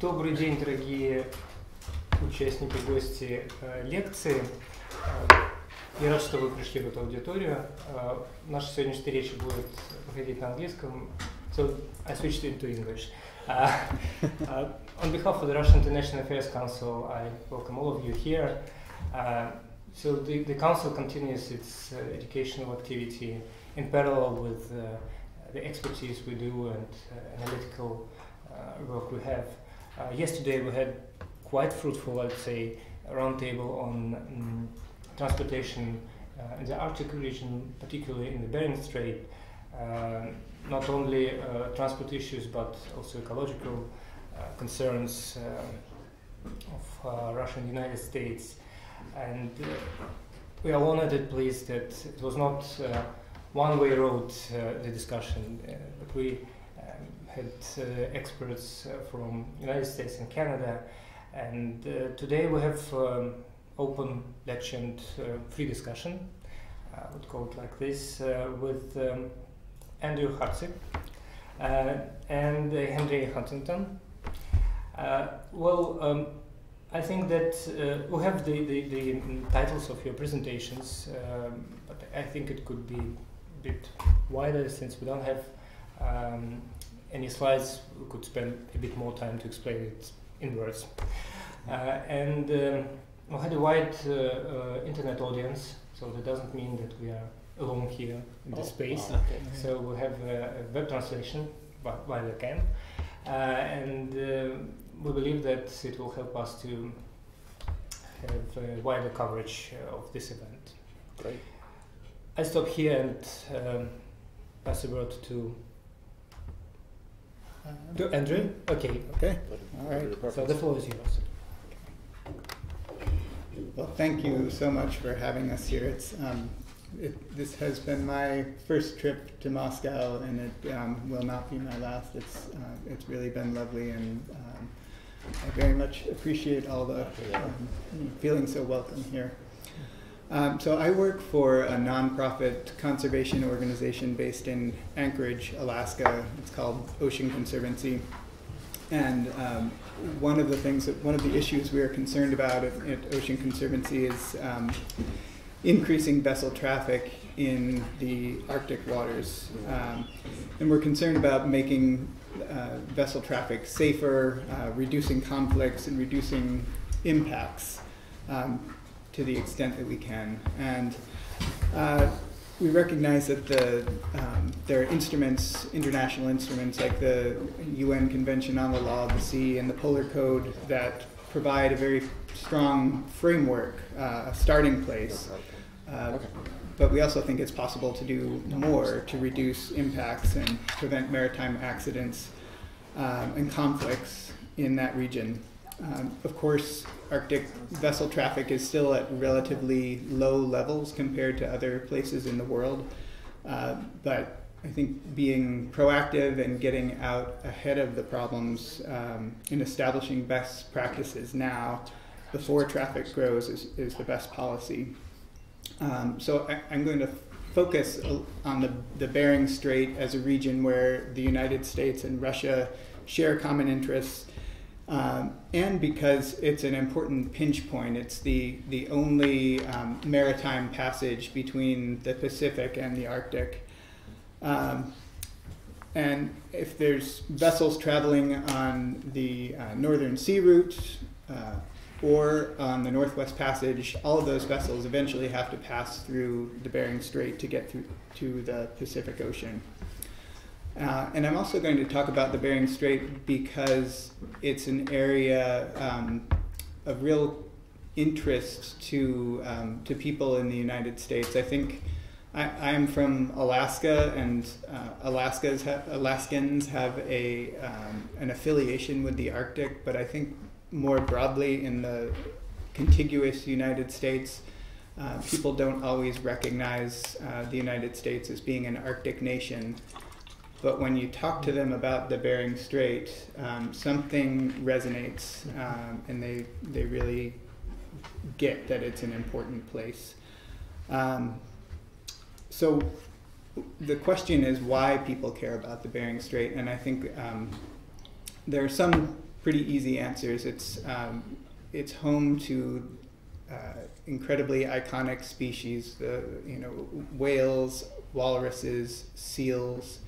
Добрый день, дорогие участники, гости э, лекции. Я рад, что вы пришли в эту аудиторию. Наша сегодняшняя речь будет проходить на английском. So I switched into English. Uh, uh, on behalf of the Russian International Affairs Council, I welcome all of you here. Uh, so the, the Council continues its educational activity in parallel with the expertise we do and analytical work we have. Yesterday we had quite fruitful, I'd say, roundtable on um, transportation uh, in the Arctic region, particularly in the Bering Strait. Uh, not only uh, transport issues, but also ecological concerns of Russia and the United States. And we are honored and pleased that it was not one-way road, the discussion, but we had experts from United States and Canada and uh, today we have um, open lecture and uh, free discussion, I would call it like this, uh, with um, Andrew Hartsig and Henry Huntington. well, um, I think that uh, we have the, the, the, titles of your presentations, um, but I think it could be a bit wider since we don't have um, any slides. We could spend a bit more time to explain it in words. Uh, and um, we had a wide uh, uh, internet audience, so that doesn't mean that we are alone here in this oh, space. Oh, okay. So we have a web translation while we can, and we believe that it will help us to have a wider coverage of this event. Great. I stop here and um, pass the word to to Andrew. Okay. Okay. All right. So the floor is yours. Well, thank you so much for having us here. It's um, it, this has been my first trip to Moscow, and it um, will not be my last. It's uh, it's really been lovely, and um, I very much appreciate all the um, feeling so welcome here. Um, so I work for a nonprofit conservation organization based in Anchorage, Alaska. It's called Ocean Conservancy, and um, one of the things that one of the issues we are concerned about at, at Ocean Conservancy is um, increasing vessel traffic in the Arctic waters, um, and we're concerned about making uh, vessel traffic safer, uh, reducing conflicts, and reducing impacts. Um, to the extent that we can. And uh, we recognize that the, um, there are instruments, international instruments like the UN Convention on the Law of the Sea and the Polar Code that provide a very strong framework, uh, a starting place. Uh, but we also think it's possible to do more to reduce impacts and prevent maritime accidents um, and conflicts in that region. Um, of course, Arctic vessel traffic is still at relatively low levels compared to other places in the world. Uh, but I think being proactive and getting out ahead of the problems um, and establishing best practices now before traffic grows is, is the best policy. Um, so I, am going to focus on the, the Bering Strait as a region where the United States and Russia share common interests um, and because it's an important pinch point. It's the, the only um, maritime passage between the Pacific and the Arctic. Um, and if there's vessels traveling on the uh, northern sea route uh, or on the Northwest Passage, all of those vessels eventually have to pass through the Bering Strait to get through to the Pacific Ocean. Uh, and I'm also going to talk about the Bering Strait because it's an area um, of real interest to um, to people in the United States. I think I, am from Alaska, and uh, Alaska's ha- Alaskans have a um, an affiliation with the Arctic, but I think more broadly in the contiguous United States. Uh, people don't always recognize uh, the United States as being an Arctic nation. But when you talk to them about the Bering Strait, um, something resonates, um, and they they really get that it's an important place. Um, so the question is why people care about the Bering Strait, and I think um, there are some pretty easy answers. It's um, it's home to uh, incredibly iconic species, the you know whales, walruses, seals.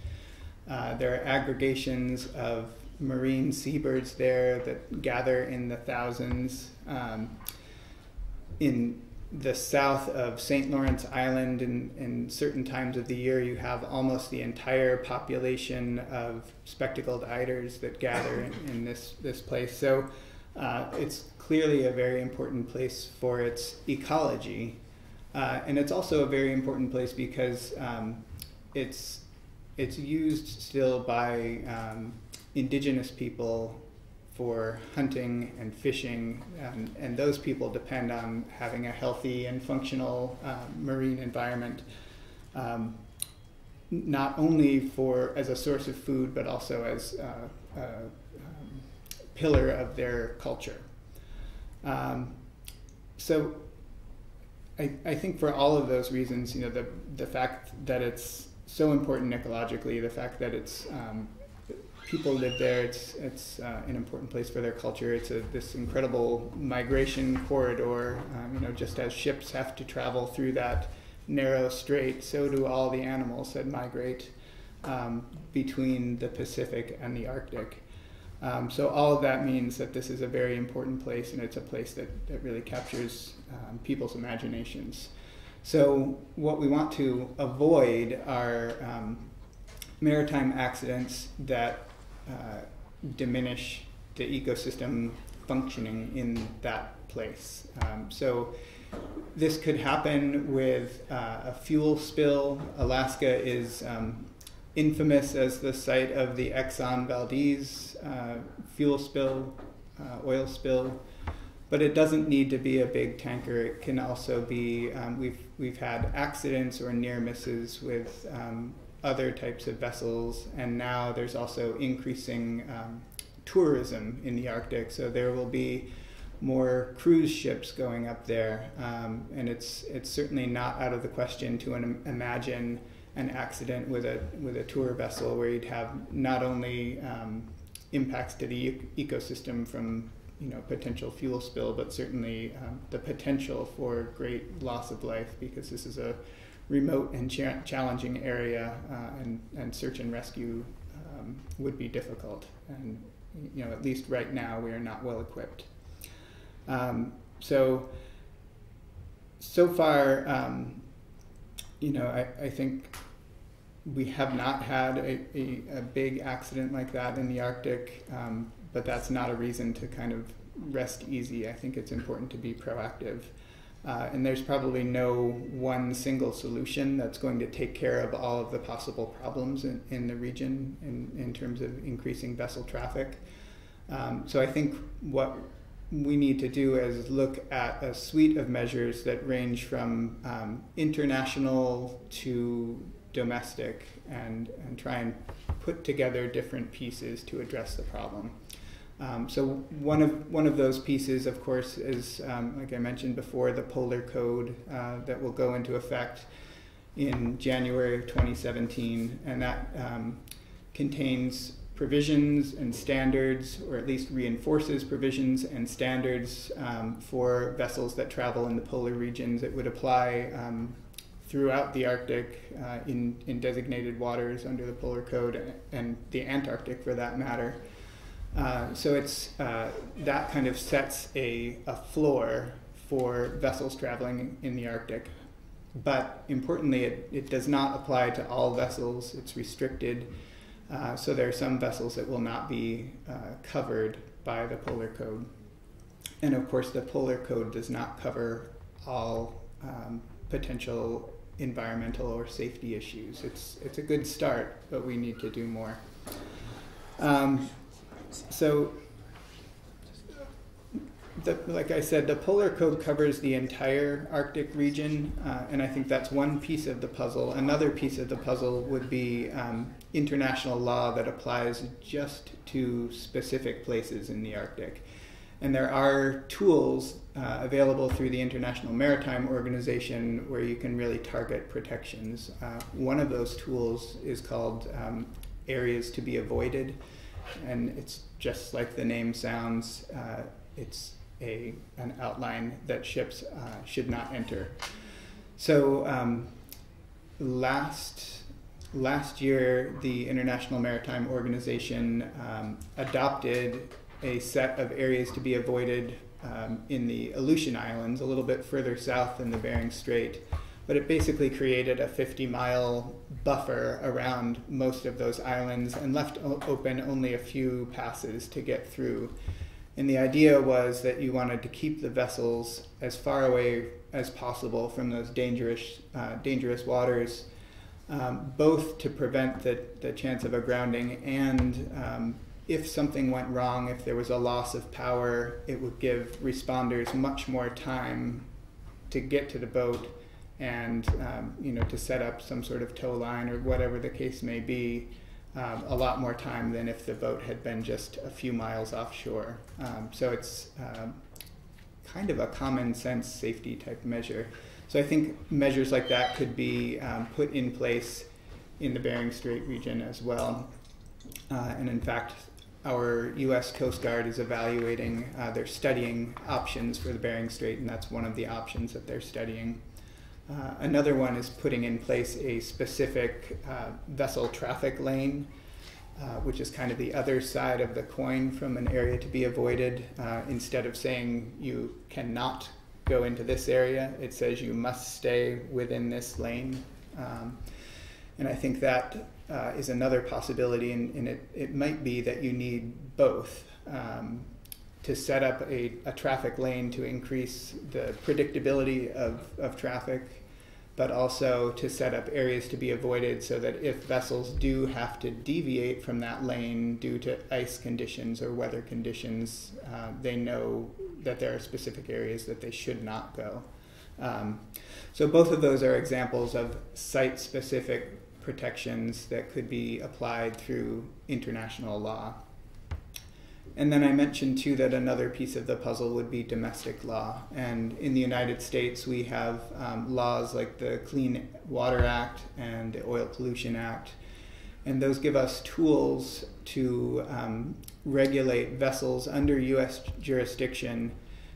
Uh, there are aggregations of marine seabirds there that gather in the thousands. Um, in the south of St. Lawrence Island, in, in certain times of the year, you have almost the entire population of spectacled eiders that gather in, in this, this place. So uh, it's clearly a very important place for its ecology. Uh, and it's also a very important place because um, it's, it's used still by um, indigenous people for hunting and fishing, and, and those people depend on having a healthy and functional uh, marine environment, um, not only for as a source of food, but also as a, a um, pillar of their culture. Um, so, I, I think for all of those reasons, you know, the the fact that it's so important ecologically, the fact that it's um, people live there. It's it's uh, an important place for their culture. It's a, this incredible migration corridor. Um, you know, just as ships have to travel through that narrow strait, so do all the animals that migrate um, between the Pacific and the Arctic. Um, so all of that means that this is a very important place, and it's a place that, that really captures um, people's imaginations. So what we want to avoid are um, maritime accidents that uh, diminish the ecosystem functioning in that place. Um, so this could happen with uh, a fuel spill. Alaska is um, infamous as the site of the Exxon Valdez uh, fuel spill, uh, oil spill. But it doesn't need to be a big tanker. It can also be, um, we've, we've had accidents or near misses with um, other types of vessels, and now there's also increasing um, tourism in the Arctic. So there will be more cruise ships going up there, um, and it's it's certainly not out of the question to an, imagine an accident with a with a tour vessel where you'd have not only um, impacts to the ecosystem from you know potential fuel spill, but certainly um, the potential for great loss of life because this is a remote and cha- challenging area, uh, and, and search and rescue um, would be difficult. And you know, at least right now, we are not well equipped. Um, so, so far, um, you know, I, I think we have not had a, a, a, big accident like that in the Arctic, um, but that's not a reason to kind of rest easy. I think it's important to be proactive. Uh, and there's probably no one single solution that's going to take care of all of the possible problems in, in the region in, in terms of increasing vessel traffic. Um, so I think what we need to do is look at a suite of measures that range from um, international to domestic and, and try and put together different pieces to address the problem. Um, so one of one of those pieces, of course, is um, like I mentioned before, the Polar Code uh, that will go into effect in January of 2017, and that um, contains provisions and standards, or at least reinforces provisions and standards um, for vessels that travel in the polar regions. It would apply um, throughout the Arctic uh, in, in designated waters under the Polar Code and the Antarctic for that matter. Uh, so it's uh, that kind of sets a, a floor for vessels traveling in the Arctic. But importantly, it, it does not apply to all vessels. It's restricted. Uh, so there are some vessels that will not be uh, covered by the Polar Code. And of course, the Polar Code does not cover all um, potential environmental or safety issues. It's, it's a good start, but we need to do more. Um, so, the, like I said, the Polar Code covers the entire Arctic region, uh, and I think that's one piece of the puzzle. Another piece of the puzzle would be um, international law that applies just to specific places in the Arctic. And there are tools uh, available through the International Maritime Organization where you can really target protections. Uh, one of those tools is called um, Areas to be Avoided and it's just like the name sounds. Uh, it's a an outline that ships uh, should not enter. So um, last last year, the International Maritime Organization um, adopted a set of areas to be avoided um, in the Aleutian Islands, a little bit further south than the Bering Strait. But it basically created a 50 mile buffer around most of those islands and left open only a few passes to get through. And the idea was that you wanted to keep the vessels as far away as possible from those dangerous, uh, dangerous waters, um, both to prevent the, the chance of a grounding and um, if something went wrong, if there was a loss of power, it would give responders much more time to get to the boat and um, you know to set up some sort of tow line or whatever the case may be. Um, a lot more time than if the boat had been just a few miles offshore. Um, so it's um, kind of a common sense safety type measure. So I think measures like that could be um, put in place in the Bering Strait region as well. Uh, and in fact, our U.S. Coast Guard is evaluating, uh, they're studying options for the Bering Strait, and that's one of the options that they're studying. Uh, another one is putting in place a specific uh, vessel traffic lane, uh, which is kind of the other side of the coin from an area to be avoided. Uh, instead of saying you cannot go into this area, it says you must stay within this lane. Um, and I think that uh, is another possibility, and, and, it, it might be that you need both. Um, to set up a, a traffic lane to increase the predictability of, of traffic, but also to set up areas to be avoided so that if vessels do have to deviate from that lane due to ice conditions or weather conditions, uh, they know that there are specific areas that they should not go. Um, so both of those are examples of site-specific protections that could be applied through international law. And then I mentioned too that another piece of the puzzle would be domestic law. And in the United States, we have um, laws like the Clean Water Act and the Oil Pollution Act. And those give us tools to um, regulate vessels under U.S. jurisdiction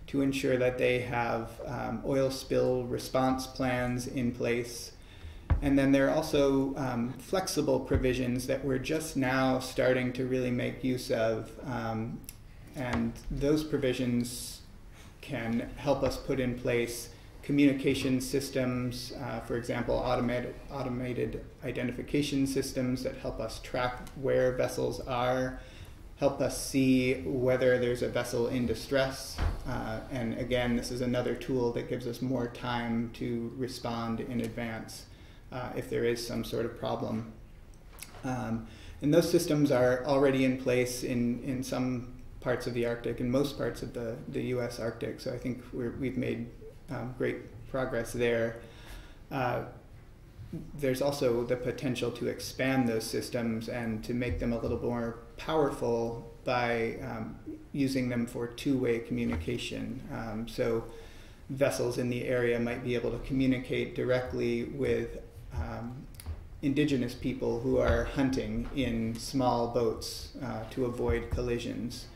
to ensure that they have um, oil spill response plans in place and then there are also um, flexible provisions that we're just now starting to really make use of. Um, and those provisions can help us put in place communication systems, uh, for example, automated, automated identification systems that help us track where vessels are, help us see whether there's a vessel in distress. Uh, and again, this is another tool that gives us more time to respond in advance uh, if there is some sort of problem. Um, and those systems are already in place in, in some parts of the Arctic and most parts of the, the US Arctic. So I think we have made um, great progress there. Uh, there's also the potential to expand those systems and to make them a little more powerful by um, using them for two way communication. Um, so vessels in the area might be able to communicate directly with um, indigenous people who are hunting in small boats uh, to avoid collisions.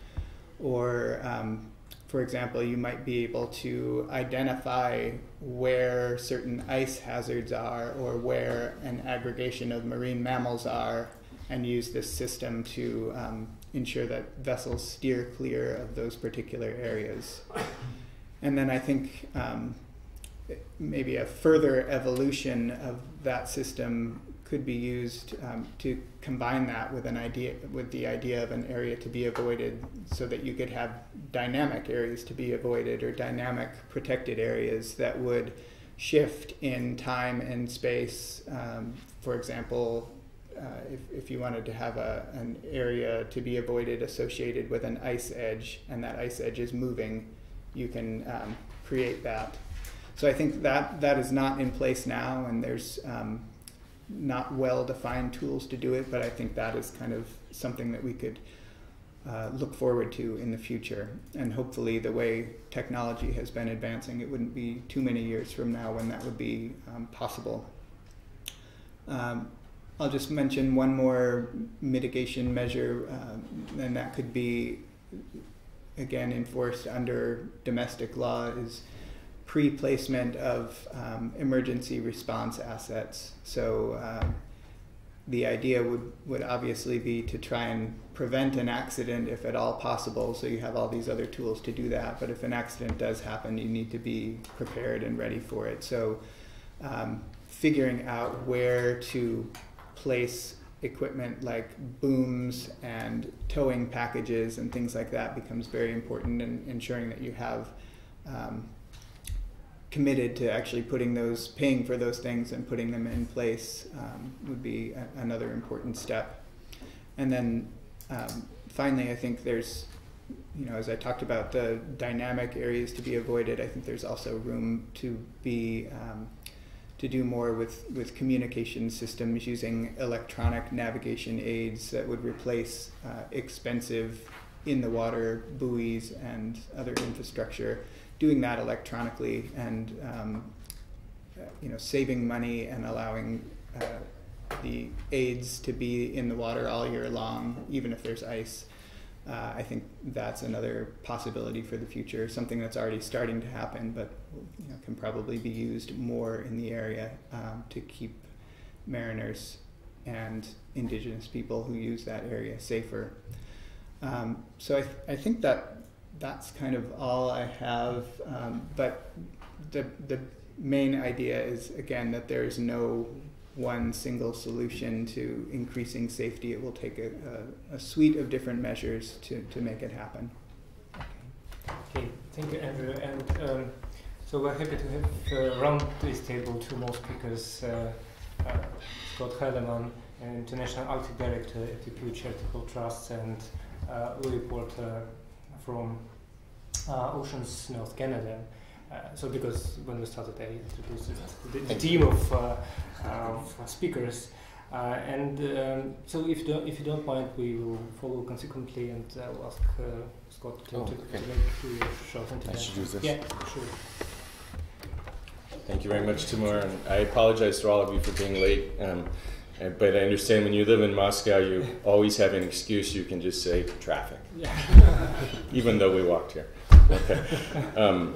Or, um, for example, you might be able to identify where certain ice hazards are or where an aggregation of marine mammals are and use this system to um, ensure that vessels steer clear of those particular areas. And then I think um, maybe a further evolution of that system could be used um, to combine that with an idea with the idea of an area to be avoided so that you could have dynamic areas to be avoided or dynamic protected areas that would shift in time and space. Um, for example uh, if, if you wanted to have a, an area to be avoided associated with an ice edge and that ice edge is moving you can um, create that so I think that that is not in place now, and there's um, not well defined tools to do it. But I think that is kind of something that we could uh, look forward to in the future. And hopefully, the way technology has been advancing, it wouldn't be too many years from now when that would be um, possible. Um, I'll just mention one more mitigation measure, um, and that could be, again, enforced under domestic law is pre-placement of um, emergency response assets. So um, the idea would, would obviously be to try and prevent an accident if at all possible. So you have all these other tools to do that. But if an accident does happen, you need to be prepared and ready for it. So um, figuring out where to place equipment like booms and towing packages and things like that becomes very important in ensuring that you have um, committed to actually putting those, paying for those things and putting them in place um, would be a, another important step. And then um, finally, I think there's, you know, as I talked about the dynamic areas to be avoided, I think there's also room to be um, to do more with, with communication systems using electronic navigation aids that would replace uh, expensive in the water buoys and other infrastructure. Doing that electronically and um, uh, you know saving money and allowing uh, the aids to be in the water all year long, even if there's ice. Uh, I think that's another possibility for the future, something that's already starting to happen, but you know, can probably be used more in the area um, to keep mariners and indigenous people who use that area safer. Um, so I, th- I think that that's kind of all I have, um, but the, the main idea is again that there is no one single solution to increasing safety. It will take a, a, a suite of different measures to, to make it happen. Okay. thank you, Andrew. And um, so we're happy to have uh, around this table two more speakers uh, uh, Scott Highleyman, International Arctic Director at the Pew Charitable Trust, and uh, Louie Porta from uh, Oceans North Canada. Uh, so because when we started, I introduced the, the team of, uh, of speakers. Uh, and um, so, if you don't, if you don't mind, we will follow consequently, and I'll ask uh, Scott to, oh, to, okay. to make a short introduction. I should use this. Yeah, sure. Thank you very much, Timur, and I apologize to all of you for being late. Um, but I understand when you live in Moscow, you always have an excuse. You can just say traffic, Yeah. even though we walked here. Okay. Um,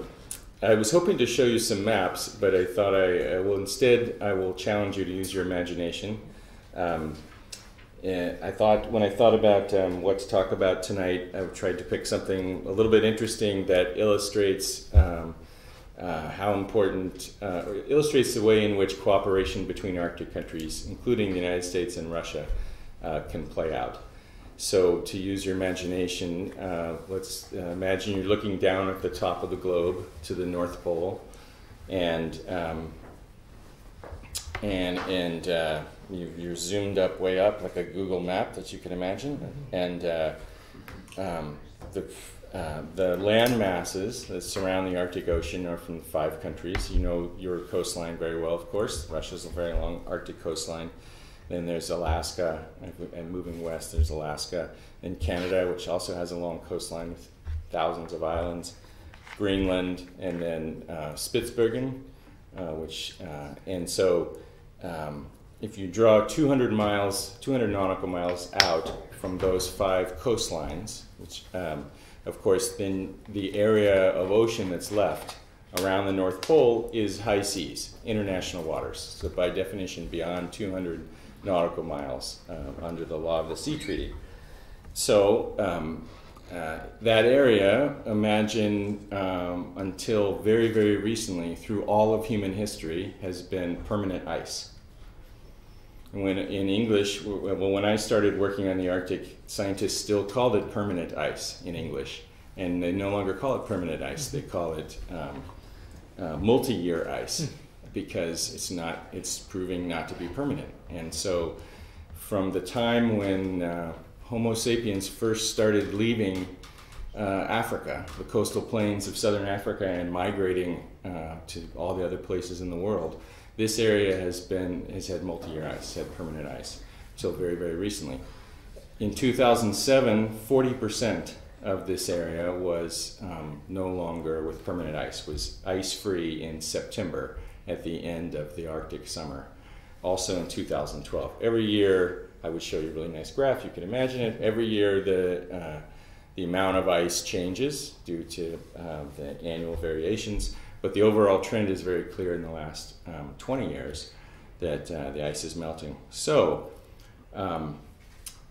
I was hoping to show you some maps, but I thought I, I will instead I will challenge you to use your imagination. Um, I thought when I thought about um, what to talk about tonight, I tried to pick something a little bit interesting that illustrates um, uh, how important, uh, illustrates the way in which cooperation between Arctic countries, including the United States and Russia, uh, can play out. So, to use your imagination, uh, let's uh, imagine you're looking down at the top of the globe to the North Pole, and um, and and uh, you, are zoomed up way up like a Google map that you can imagine, and um, the uh, the land masses that surround the Arctic Ocean are from five countries. You know your coastline very well, of course. Russia's a very long Arctic coastline. Then there's Alaska, and moving west, there's Alaska. And Canada, which also has a long coastline with thousands of islands. Greenland, and then uh, Spitsbergen, uh, which, uh, and so um, if you draw 200 miles, 200 nautical miles out from those five coastlines, which um, of course, then the area of ocean that's left around the North Pole is high seas, international waters. So, by definition, beyond 200 nautical miles uh, under the law of the sea treaty. So, um, uh, that area, imagine um, until very, very recently, through all of human history, has been permanent ice. When in English, when I started working on the Arctic, scientists still called it permanent ice in English, and they no longer call it permanent ice. They call it um, uh, multi-year ice because it's not. It's proving not to be permanent. And so, from the time when uh, Homo sapiens first started leaving uh, Africa, the coastal plains of southern Africa, and migrating uh, to all the other places in the world this area has been has had multi-year ice, had permanent ice, until very very recently. In 2007, 40% of this area was um, no longer with permanent ice, was ice free in September at the end of the Arctic summer. also in 2012. Every year, I would show you a really nice graph. You can imagine it. Every year, the uh, the amount of ice changes due to uh, the annual variations, but the overall trend is very clear in the last um, 20 years that uh, the ice is melting. So um,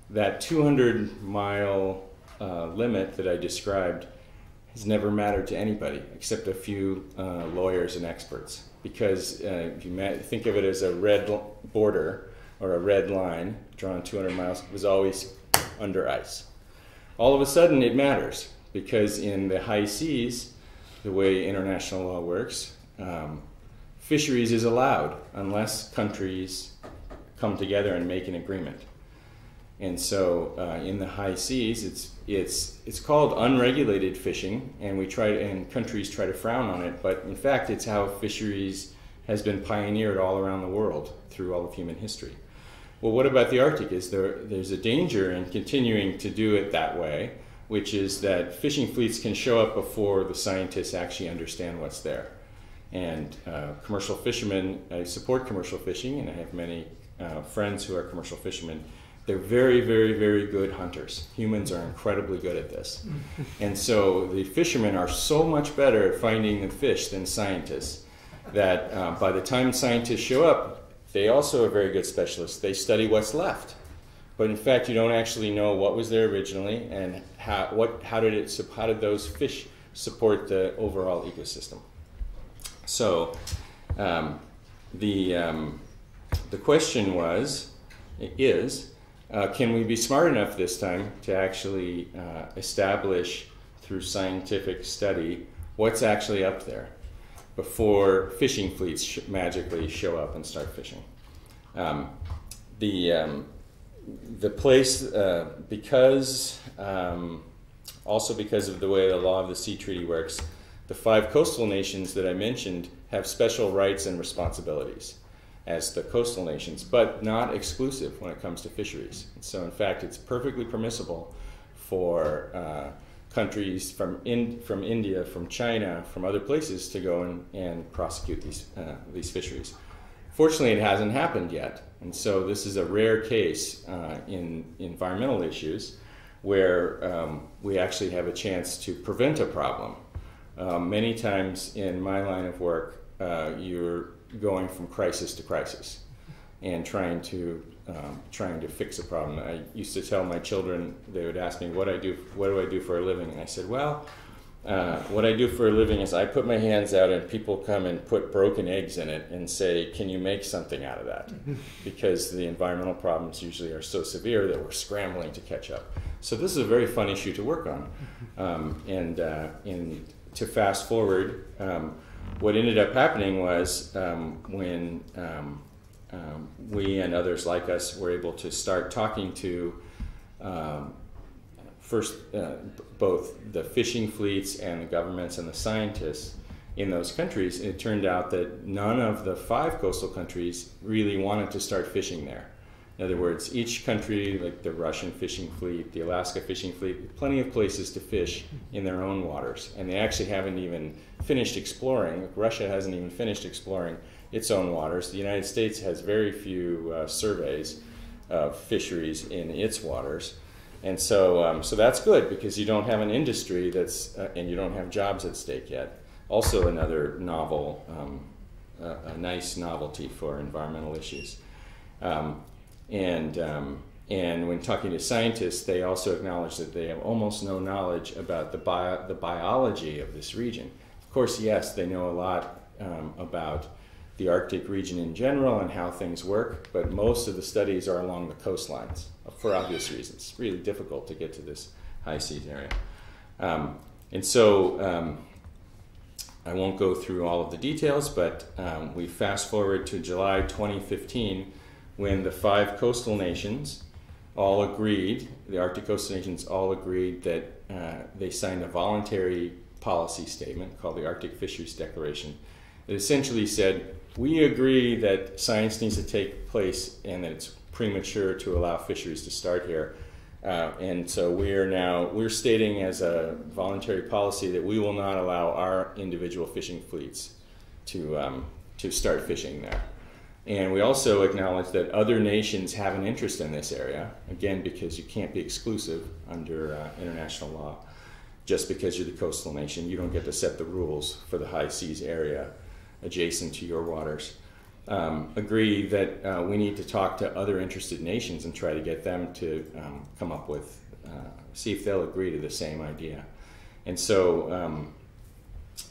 that 200 mile uh, limit that I described has never mattered to anybody except a few uh, lawyers and experts. Because uh, if you think of it as a red border or a red line drawn 200 miles, it was always under ice. All of a sudden, it matters because in the high seas, the way international law works, um, fisheries is allowed unless countries come together and make an agreement. And so uh, in the high seas, it's, it's, it's called unregulated fishing, and we try and countries try to frown on it, but in fact, it's how fisheries has been pioneered all around the world through all of human history. Well, what about the Arctic? Is there, there's a danger in continuing to do it that way, which is that fishing fleets can show up before the scientists actually understand what's there. And uh, commercial fishermen, I support commercial fishing, and I have many uh, friends who are commercial fishermen they're very, very, very good hunters. Humans are incredibly good at this. and so the fishermen are so much better at finding the fish than scientists that uh, by the time scientists show up, they also are very good specialists. They study what's left. But in fact, you don't actually know what was there originally and how, what, how, did, it, how did those fish support the overall ecosystem. So um, the, um, the question was, is, uh, can we be smart enough this time to actually uh, establish through scientific study what's actually up there before fishing fleets sh- magically show up and start fishing? Um, the, um, the place, uh, because um, also because of the way the law of the sea treaty works, the five coastal nations that I mentioned have special rights and responsibilities as the coastal nations, but not exclusive when it comes to fisheries. So, in fact, it's perfectly permissible for uh, countries from in, from India, from China, from other places to go and, and prosecute these uh, these fisheries. Fortunately, it hasn't happened yet, and so this is a rare case uh, in environmental issues where um, we actually have a chance to prevent a problem. Um, many times in my line of work, uh, you're going from crisis to crisis and trying to um, trying to fix a problem. I used to tell my children they would ask me what I do what do I do for a living, and I said, well. Uh, what I do for a living is I put my hands out and people come and put broken eggs in it and say, Can you make something out of that? because the environmental problems usually are so severe that we're scrambling to catch up. So, this is a very fun issue to work on. Um, and uh, in, to fast forward, um, what ended up happening was um, when um, um, we and others like us were able to start talking to um, first uh, both the fishing fleets and the governments and the scientists in those countries, it turned out that none of the five coastal countries really wanted to start fishing there. In other words, each country, like the Russian fishing fleet, the Alaska fishing fleet, plenty of places to fish in their own waters. And they actually haven't even finished exploring. Russia hasn't even finished exploring its own waters. The United States has very few uh, surveys of fisheries in its waters. And so, um, so that's good because you don't have an industry that's, uh, and you don't have jobs at stake yet. Also, another novel, um, a nice novelty for environmental issues. Um, and, um, and when talking to scientists, they also acknowledge that they have almost no knowledge about the, bio, the biology of this region. Of course, yes, they know a lot um, about the Arctic region in general and how things work, but most of the studies are along the coastlines for obvious reasons. Really difficult to get to this high seas area. Um, and so um, I won't go through all of the details, but um, we fast forward to July 2015 when the five coastal nations all agreed, the Arctic coastal nations all agreed that uh, they signed a voluntary policy statement called the Arctic Fisheries Declaration that essentially said, we agree that science needs to take place and that it's premature to allow fisheries to start here. Uh, and so we are now we're stating as a voluntary policy that we will not allow our individual fishing fleets to um, to start fishing there. And we also acknowledge that other nations have an interest in this area, again, because you can't be exclusive under uh, international law. Just because you're the coastal nation, you don't get to set the rules for the high seas area adjacent to your waters. Um, agree that uh, we need to talk to other interested nations and try to get them to um, come up with, uh, see if they'll agree to the same idea. And so um,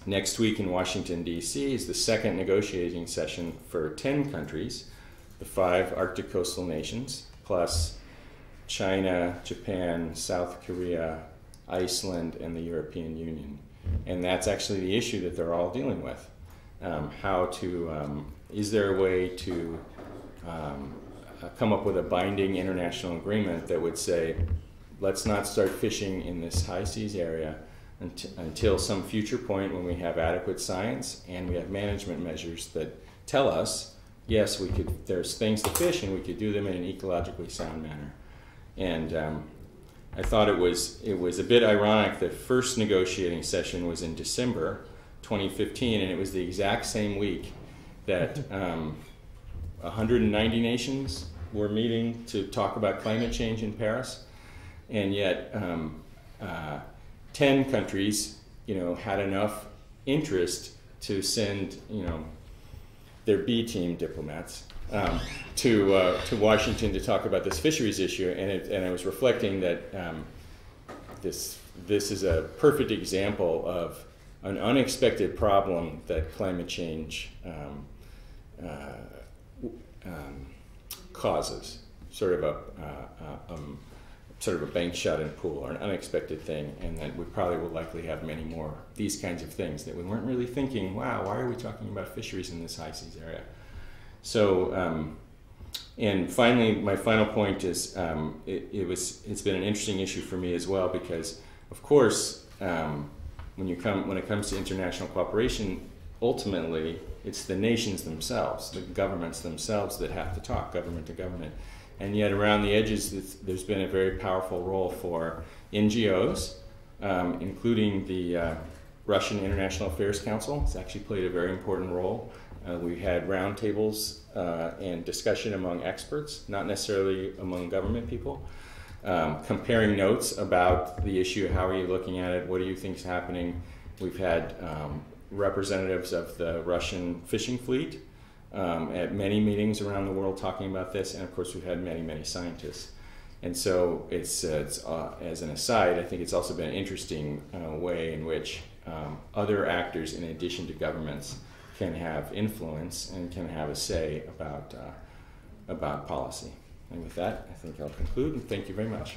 next week in Washington, D.C. is the second negotiating session for 10 countries, the five Arctic coastal nations, plus China, Japan, South Korea, Iceland, and the European Union. And that's actually the issue that they're all dealing with. Um, how to, um, is there a way to um, uh, come up with a binding international agreement that would say, let's not start fishing in this high seas area until some future point when we have adequate science and we have management measures that tell us, yes, we could. There's things to fish, and we could do them in an ecologically sound manner. And um, I thought it was it was a bit ironic. The first negotiating session was in December 2015, and it was the exact same week that um, 190 nations were meeting to talk about climate change in Paris, and yet. Um, uh, 10 countries, you know, had enough interest to send, you know, their B team diplomats um, to, uh, to Washington to talk about this fisheries issue. And, it, and I was reflecting that um, this, this is a perfect example of an unexpected problem that climate change um, um, causes, sort of a, uh, uh um, sort of a bank shot in pool or an unexpected thing, and that we probably will likely have many more these kinds of things that we weren't really thinking. Wow, why are we talking about fisheries in this high seas area? So, um, and finally, my final point is um, it, it, was it's been an interesting issue for me as well because, of course, um, when you come when it comes to international cooperation, ultimately it's the nations themselves, the governments themselves that have to talk, government to government and yet around the edges, there's been a very powerful role for NGOs, um, including the uh, Russian International Affairs Council. It's actually played a very important role. Uh, we had roundtables uh, and discussion among experts, not necessarily among government people, um, comparing notes about the issue. How are you looking at it? What do you think is happening? We've had um, representatives of the Russian fishing fleet um, at many meetings around the world talking about this, and of course we've had many, many scientists. And so it's, uh, it's uh, as an aside, I think it's also been an interesting uh, way in which um, other actors, in addition to governments, can have influence and can have a say about, uh, about policy. And with that, I think I'll conclude, and thank you very much.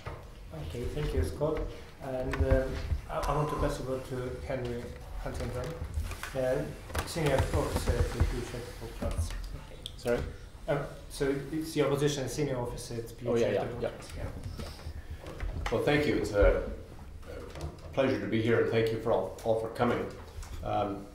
Okay, thank you, Scott. And I, I want to pass over to Henry Huntington. Uh, senior officer at the Future Trust. Sorry? Uh, so it's your position as senior officer at Oh, yeah, yeah, yeah. yeah. Well, thank you. It's a pleasure to be here, and thank you for all, all for coming. Um,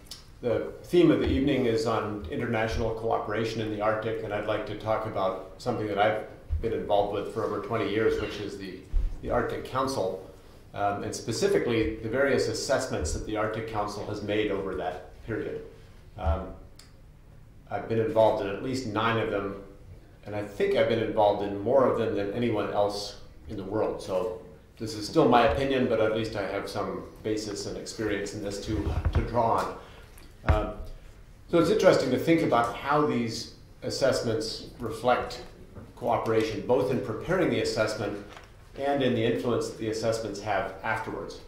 the theme of the evening is on international cooperation in the Arctic, and I'd like to talk about something that I've been involved with for over 20 years, which is the, the Arctic Council, um, and specifically the various assessments that the Arctic Council has made over that period. Um, I've been involved in at least nine of them, and I think I've been involved in more of them than anyone else in the world. So this is still my opinion, but at least I have some basis and experience in this to, to draw on. Um, so it's interesting to think about how these assessments reflect cooperation, both in preparing the assessment and in the influence that the assessments have afterwards.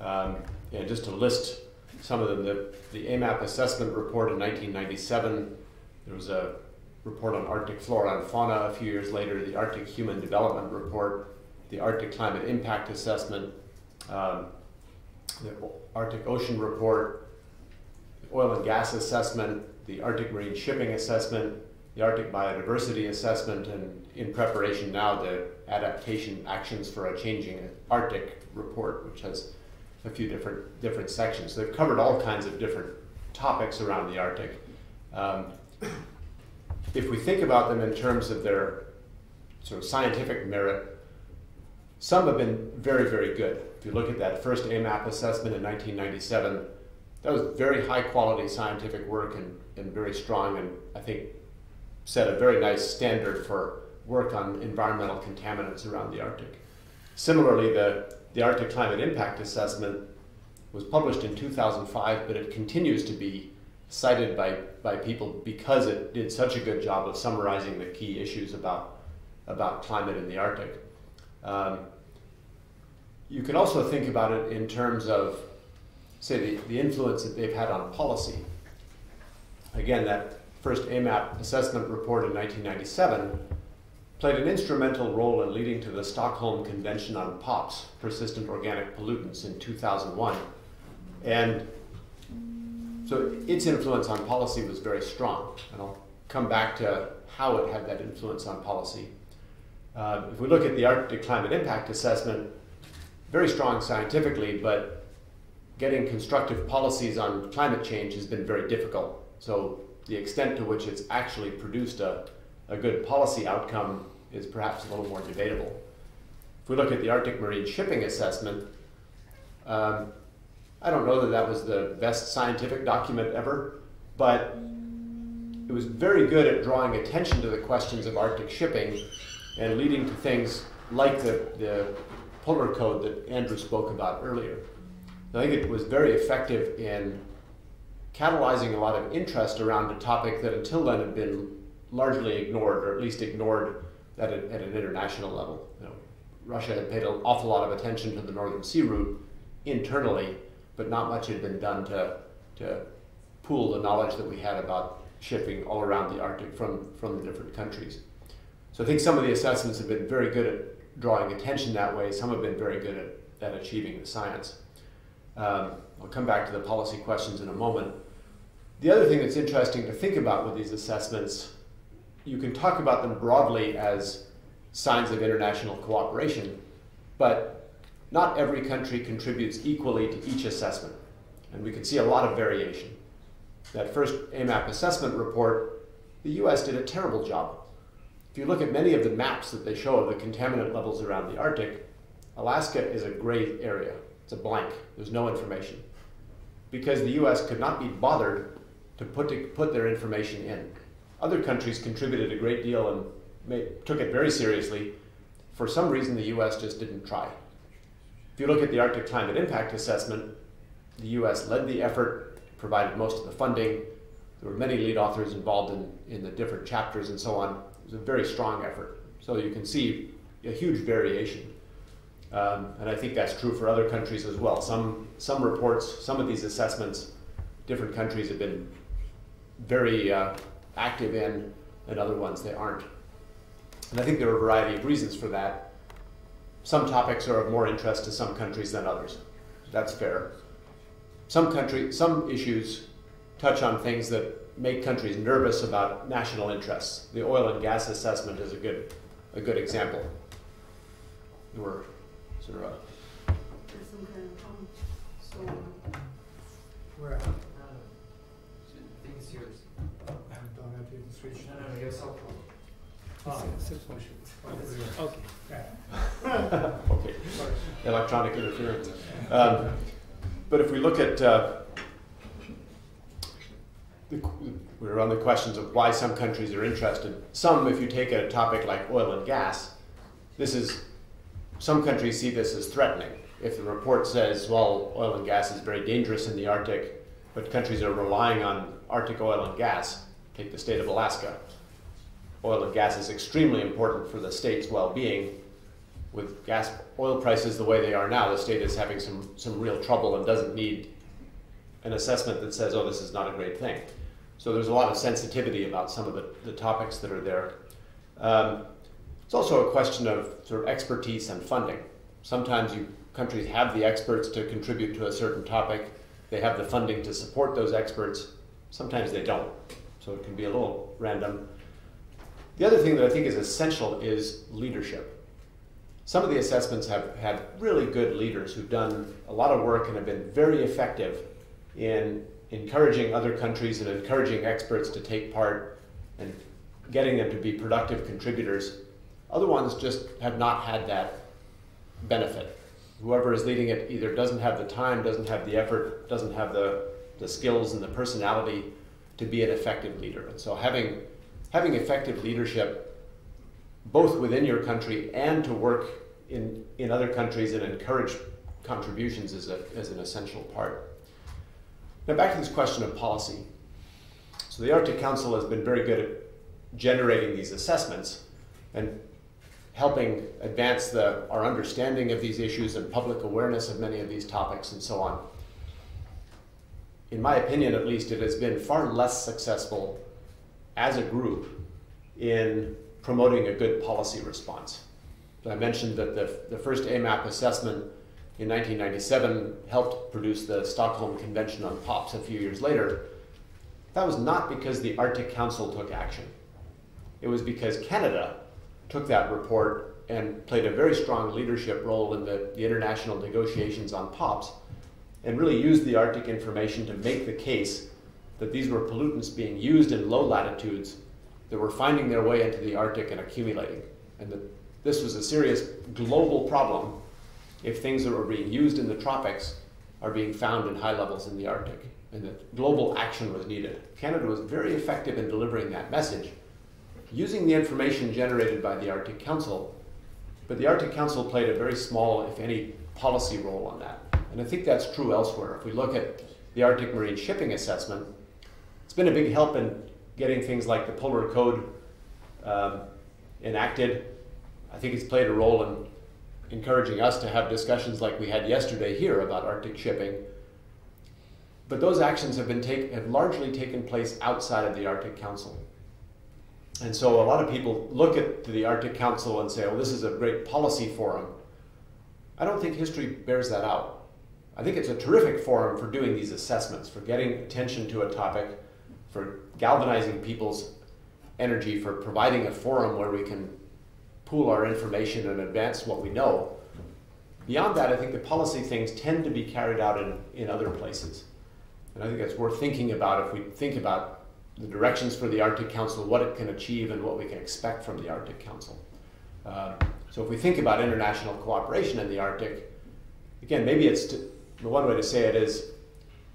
Um, and just to list some of them. The, the AMAP assessment report in 1997, there was a report on Arctic flora and fauna a few years later, the Arctic Human Development Report, the Arctic Climate Impact Assessment, um, the Arctic Ocean Report, the Oil and Gas Assessment, the Arctic Marine Shipping Assessment, the Arctic Biodiversity Assessment, and in preparation now, the Adaptation Actions for a Changing Arctic Report, which has a few different different sections. They've covered all kinds of different topics around the Arctic. Um, if we think about them in terms of their sort of scientific merit, some have been very, very good. If you look at that first AMAP assessment in 1997, that was very high quality scientific work and, and very strong and I think set a very nice standard for work on environmental contaminants around the Arctic. Similarly, the, the Arctic Climate Impact Assessment was published in 2005, but it continues to be cited by, by people because it did such a good job of summarizing the key issues about, about climate in the Arctic. Um, you can also think about it in terms of, say, the, the influence that they've had on policy. Again, that first AMAP assessment report in 1997 played an instrumental role in leading to the Stockholm Convention on POPs, persistent organic pollutants, in 2001. And so its influence on policy was very strong. And I'll come back to how it had that influence on policy. Uh, if we look at the Arctic Climate Impact Assessment, very strong scientifically, but getting constructive policies on climate change has been very difficult. So the extent to which it's actually produced a, a good policy outcome is perhaps a little more debatable. If we look at the Arctic Marine Shipping Assessment, um, I don't know that that was the best scientific document ever, but it was very good at drawing attention to the questions of Arctic shipping and leading to things like the, the polar code that Andrew spoke about earlier. I think it was very effective in catalyzing a lot of interest around a topic that until then had been largely ignored, or at least ignored at, a, at an international level. You know, Russia had paid an awful lot of attention to the Northern Sea route internally, but not much had been done to, to pool the knowledge that we had about shipping all around the Arctic from, from the different countries. So I think some of the assessments have been very good at drawing attention that way. Some have been very good at, at achieving the science. Um, I'll come back to the policy questions in a moment. The other thing that's interesting to think about with these assessments, you can talk about them broadly as signs of international cooperation, but not every country contributes equally to each assessment, and we can see a lot of variation. That first AMAP assessment report, the US did a terrible job. If you look at many of the maps that they show of the contaminant levels around the Arctic, Alaska is a gray area. It's a blank. There's no information. Because the US could not be bothered to put, to put their information in. Other countries contributed a great deal and made, took it very seriously. For some reason, the US just didn't try. If you look at the Arctic Climate Impact Assessment, the US led the effort, provided most of the funding. There were many lead authors involved in, in the different chapters and so on. It was a very strong effort. So you can see a huge variation. Um, and I think that's true for other countries as well. Some, some reports, some of these assessments, different countries have been very uh, active in, and other ones they aren't. And I think there are a variety of reasons for that some topics are of more interest to some countries than others. That's fair. Some country, some issues touch on things that make countries nervous about national interests. The oil and gas assessment is a good, a good example. We're sort of. A, some kind of problem. So, Where? Switch. No, no, your cell phone. Ah, Okay. okay, electronic interference. Um, but if we look at, uh, the, we're on the questions of why some countries are interested. Some, if you take a topic like oil and gas, this is, some countries see this as threatening. If the report says, well, oil and gas is very dangerous in the Arctic, but countries are relying on Arctic oil and gas, take the state of Alaska oil and gas is extremely important for the state's well-being. With gas oil prices the way they are now, the state is having some, some real trouble and doesn't need an assessment that says, oh, this is not a great thing. So there's a lot of sensitivity about some of the, the topics that are there. Um, it's also a question of sort of expertise and funding. Sometimes you, countries have the experts to contribute to a certain topic. They have the funding to support those experts. Sometimes they don't. So it can be a little random. The other thing that I think is essential is leadership. Some of the assessments have had really good leaders who've done a lot of work and have been very effective in encouraging other countries and encouraging experts to take part and getting them to be productive contributors. Other ones just have not had that benefit. Whoever is leading it either doesn't have the time, doesn't have the effort, doesn't have the, the skills and the personality to be an effective leader. And so having having effective leadership both within your country and to work in, in other countries and encourage contributions is, a, is an essential part. Now, back to this question of policy. So, the Arctic Council has been very good at generating these assessments and helping advance the, our understanding of these issues and public awareness of many of these topics and so on. In my opinion, at least, it has been far less successful as a group in promoting a good policy response. I mentioned that the, the first AMAP assessment in 1997 helped produce the Stockholm Convention on POPs a few years later. That was not because the Arctic Council took action. It was because Canada took that report and played a very strong leadership role in the, the international negotiations on POPs and really used the Arctic information to make the case that these were pollutants being used in low latitudes that were finding their way into the Arctic and accumulating. And that this was a serious global problem if things that were being used in the tropics are being found in high levels in the Arctic. And that global action was needed. Canada was very effective in delivering that message using the information generated by the Arctic Council, but the Arctic Council played a very small, if any, policy role on that. And I think that's true elsewhere. If we look at the Arctic Marine Shipping Assessment, it's been a big help in getting things like the Polar Code um, enacted. I think it's played a role in encouraging us to have discussions like we had yesterday here about Arctic shipping. But those actions have been take, have largely taken place outside of the Arctic Council. And so a lot of people look at the Arctic Council and say, oh, this is a great policy forum. I don't think history bears that out. I think it's a terrific forum for doing these assessments, for getting attention to a topic, for galvanizing people's energy, for providing a forum where we can pool our information and advance what we know. Beyond that, I think the policy things tend to be carried out in, in other places. And I think that's worth thinking about if we think about the directions for the Arctic Council, what it can achieve, and what we can expect from the Arctic Council. Uh, so if we think about international cooperation in the Arctic, again, maybe it's to, the one way to say it is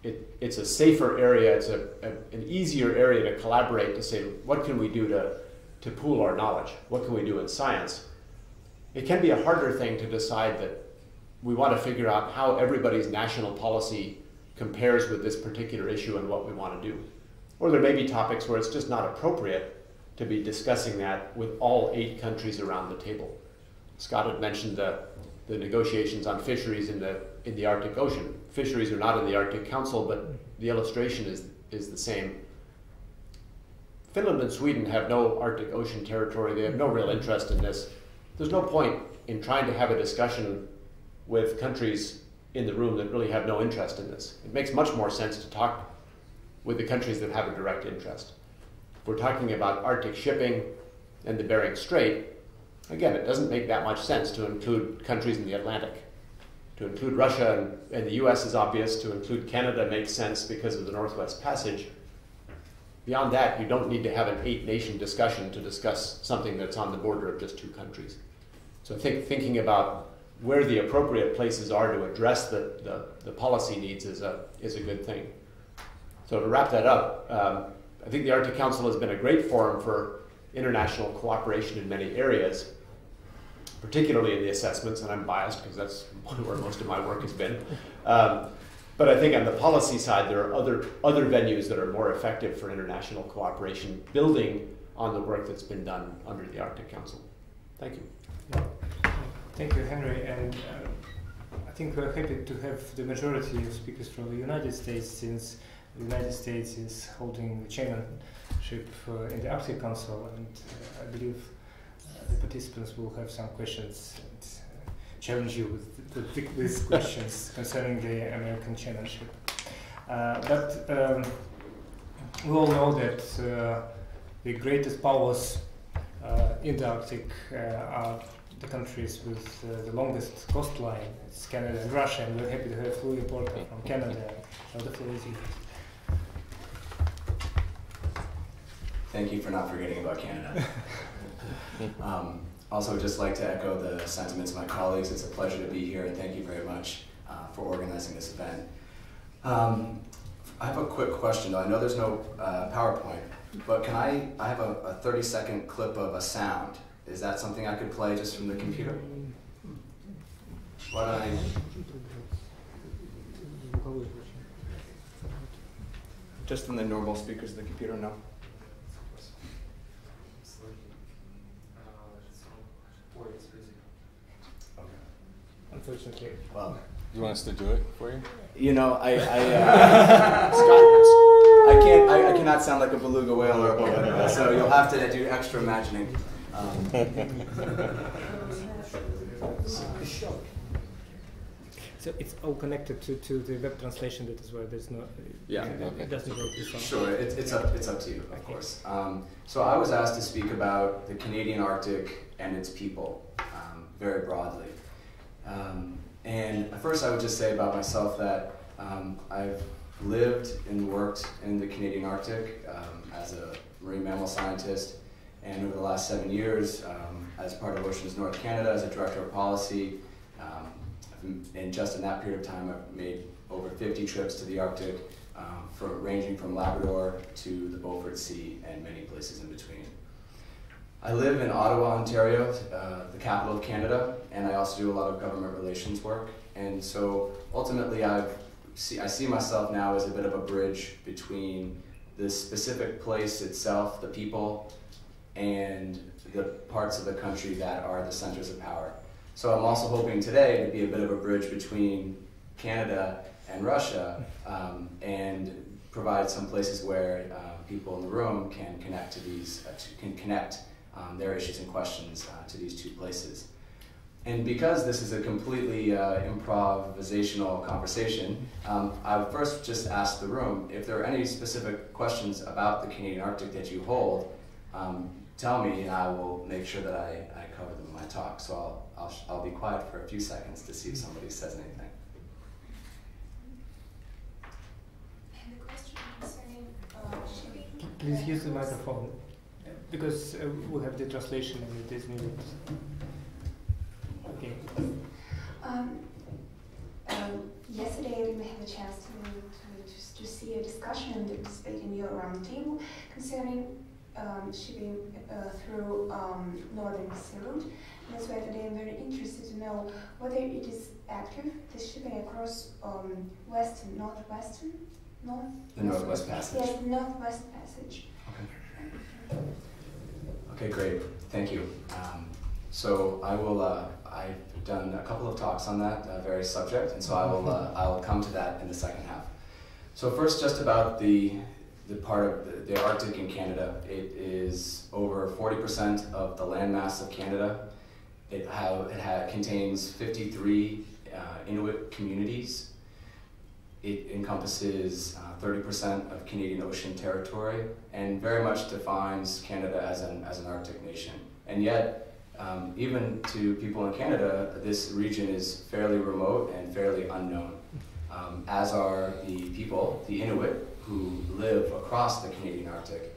it, it's a safer area, it's a, a, an easier area to collaborate to say what can we do to, to pool our knowledge, what can we do in science. It can be a harder thing to decide that we want to figure out how everybody's national policy compares with this particular issue and what we want to do. Or there may be topics where it's just not appropriate to be discussing that with all eight countries around the table. Scott had mentioned the, the negotiations on fisheries in the, in the Arctic Ocean. Fisheries are not in the Arctic Council, but the illustration is, is the same. Finland and Sweden have no Arctic Ocean territory. They have no real interest in this. There's no point in trying to have a discussion with countries in the room that really have no interest in this. It makes much more sense to talk with the countries that have a direct interest. If we're talking about Arctic shipping and the Bering Strait, again, it doesn't make that much sense to include countries in the Atlantic. To include Russia and, the US is obvious, to include Canada makes sense because of the Northwest Passage. Beyond that, you don't need to have an eight nation discussion to discuss something that's on the border of just two countries. So I think thinking about where the appropriate places are to address the, the, the policy needs is a, is a good thing. So to wrap that up, um, I think the Arctic Council has been a great forum for international cooperation in many areas, particularly in the assessments, and I'm biased because that's where most of my work has been. Um, but I think on the policy side, there are other, other venues that are more effective for international cooperation, building on the work that's been done under the Arctic Council. Thank you. Thank you, Henry. And uh, I think we're happy to have the majority of speakers from the United States since the United States is holding the chairmanship uh, in the Arctic Council, and uh, I believe uh, the participants will have some questions and uh, challenge you with, with these questions concerning the American chairmanship. Uh, but um, we all know that uh, the greatest powers in the Arctic are the countries with uh, the longest coastline. It's Canada and Russia, and we're happy to have Louie Porta from Canada. So the floor is. Thank you for not forgetting about Canada. um, also, just like to echo the sentiments of my colleagues. It's a pleasure to be here, and thank you very much uh, for organizing this event. Um, I have a quick question, though. I know there's no uh, PowerPoint, but can I? I have a, a 30 second clip of a sound. Is that something I could play just from the computer? Why don't I? Just from the normal speakers of the computer, no. Unfortunately. Well, You want us to do it for you? you know, I, I, uh, Scott, I can't, I, I cannot sound like a beluga whale or a boa, so you'll have to do extra imagining. Um, So it's all connected to, to the web translation that is why there's no. Yeah, it, okay. it doesn't work this. Sure, it's, it's up it's up to you, of Okay. course. Um, so I was asked to speak about the Canadian Arctic and its people, um, very broadly. Um, and first, I would just say about myself that um, I've lived and worked in the Canadian Arctic um, as a marine mammal scientist, and over the last seven years, um, as part of Oceans North Canada, as a director of policy. Um, and just in that period of time, I've made over 50 trips to the Arctic, um, ranging from Labrador to the Beaufort Sea and many places in between. I live in Ottawa, Ontario, uh, the capital of Canada, and I also do a lot of government relations work. And so ultimately, I've see, I see myself now as a bit of a bridge between the specific place itself, the people, and the parts of the country that are the centers of power. So I'm also hoping today to be a bit of a bridge between Canada and Russia um, and provide some places where uh, people in the room can connect to these, uh, can connect um, their issues and questions uh, to these two places. And because this is a completely uh, improvisational conversation, um, I would first just ask the room if there are any specific questions about the Canadian Arctic that you hold. Um, tell me, and I will make sure that I, I cover them in my talk. So I'll, I'll, sh- I'll be quiet for a few seconds to see if somebody says anything. I have a question concerning uh, shipping. Please use the microphone because uh, we have the translation and it is needed. Okay. Um, um, yesterday we had a chance to, to, to, to see a discussion and participate in your roundtable concerning um, shipping uh, through um, northern sea route. That's why today I'm very interested to know whether it is active, the shipping across um, western, northwestern, north. The Northwest Passage. Yes, northwest passage. Okay, great. Thank you. Um, so I will. Uh, I've done a couple of talks on that uh, very subject, and so I will. Uh, I will come to that in the second half. So first, just about the the part of the, the Arctic in Canada. It is over forty percent of the landmass of Canada. It how it ha- contains fifty three uh, Inuit communities. It encompasses uh, 30% of Canadian ocean territory and very much defines Canada as an, as an Arctic nation. And yet, um, even to people in Canada, this region is fairly remote and fairly unknown, um, as are the people, the Inuit, who live across the Canadian Arctic.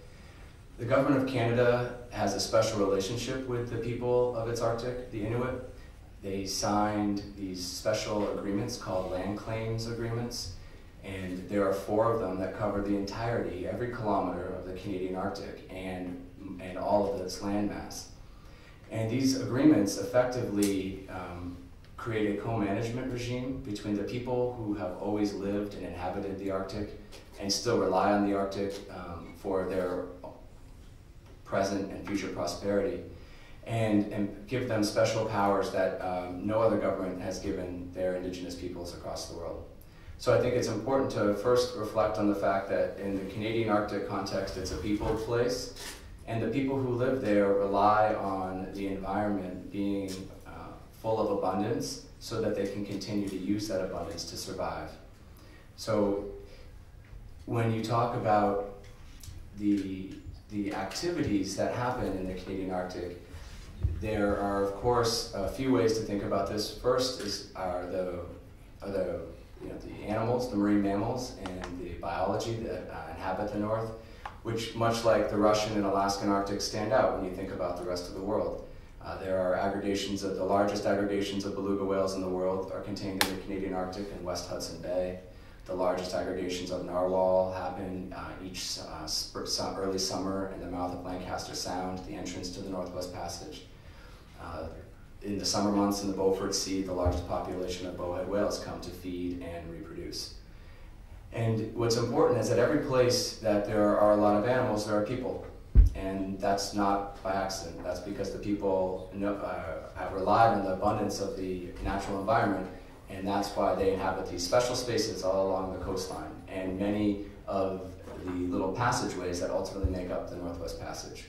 The government of Canada has a special relationship with the people of its Arctic, the Inuit. They signed these special agreements called land claims agreements, and there are four of them that cover the entirety, every kilometer of the Canadian Arctic and, and all of its landmass. And these agreements effectively um, create a co-management regime between the people who have always lived and inhabited the Arctic and still rely on the Arctic um, for their present and future prosperity, and, and give them special powers that um, no other government has given their indigenous peoples across the world. So I think it's important to first reflect on the fact that in the Canadian Arctic context, it's a people place, and the people who live there rely on the environment being uh, full of abundance so that they can continue to use that abundance to survive. So when you talk about the, the activities that happen in the Canadian Arctic, there are, of course, a few ways to think about this. First is are the, are the, you know, the animals, the marine mammals, and the biology that uh, inhabit the North, which, much like the Russian and Alaskan Arctic, stand out when you think about the rest of the world. Uh, there are aggregations of the largest aggregations of beluga whales in the world are contained in the Canadian Arctic and West Hudson Bay. the largest aggregations of narwhal happen uh, each uh, early summer in the mouth of Lancaster Sound, the entrance to the Northwest Passage. In the summer months in the Beaufort Sea, the largest population of bowhead whales come to feed and reproduce. And what's important is that every place that there are a lot of animals, there are people. And that's not by accident. That's because the people know, uh, have relied on the abundance of the natural environment, and that's why they inhabit these special spaces all along the coastline and many of the little passageways that ultimately make up the Northwest Passage.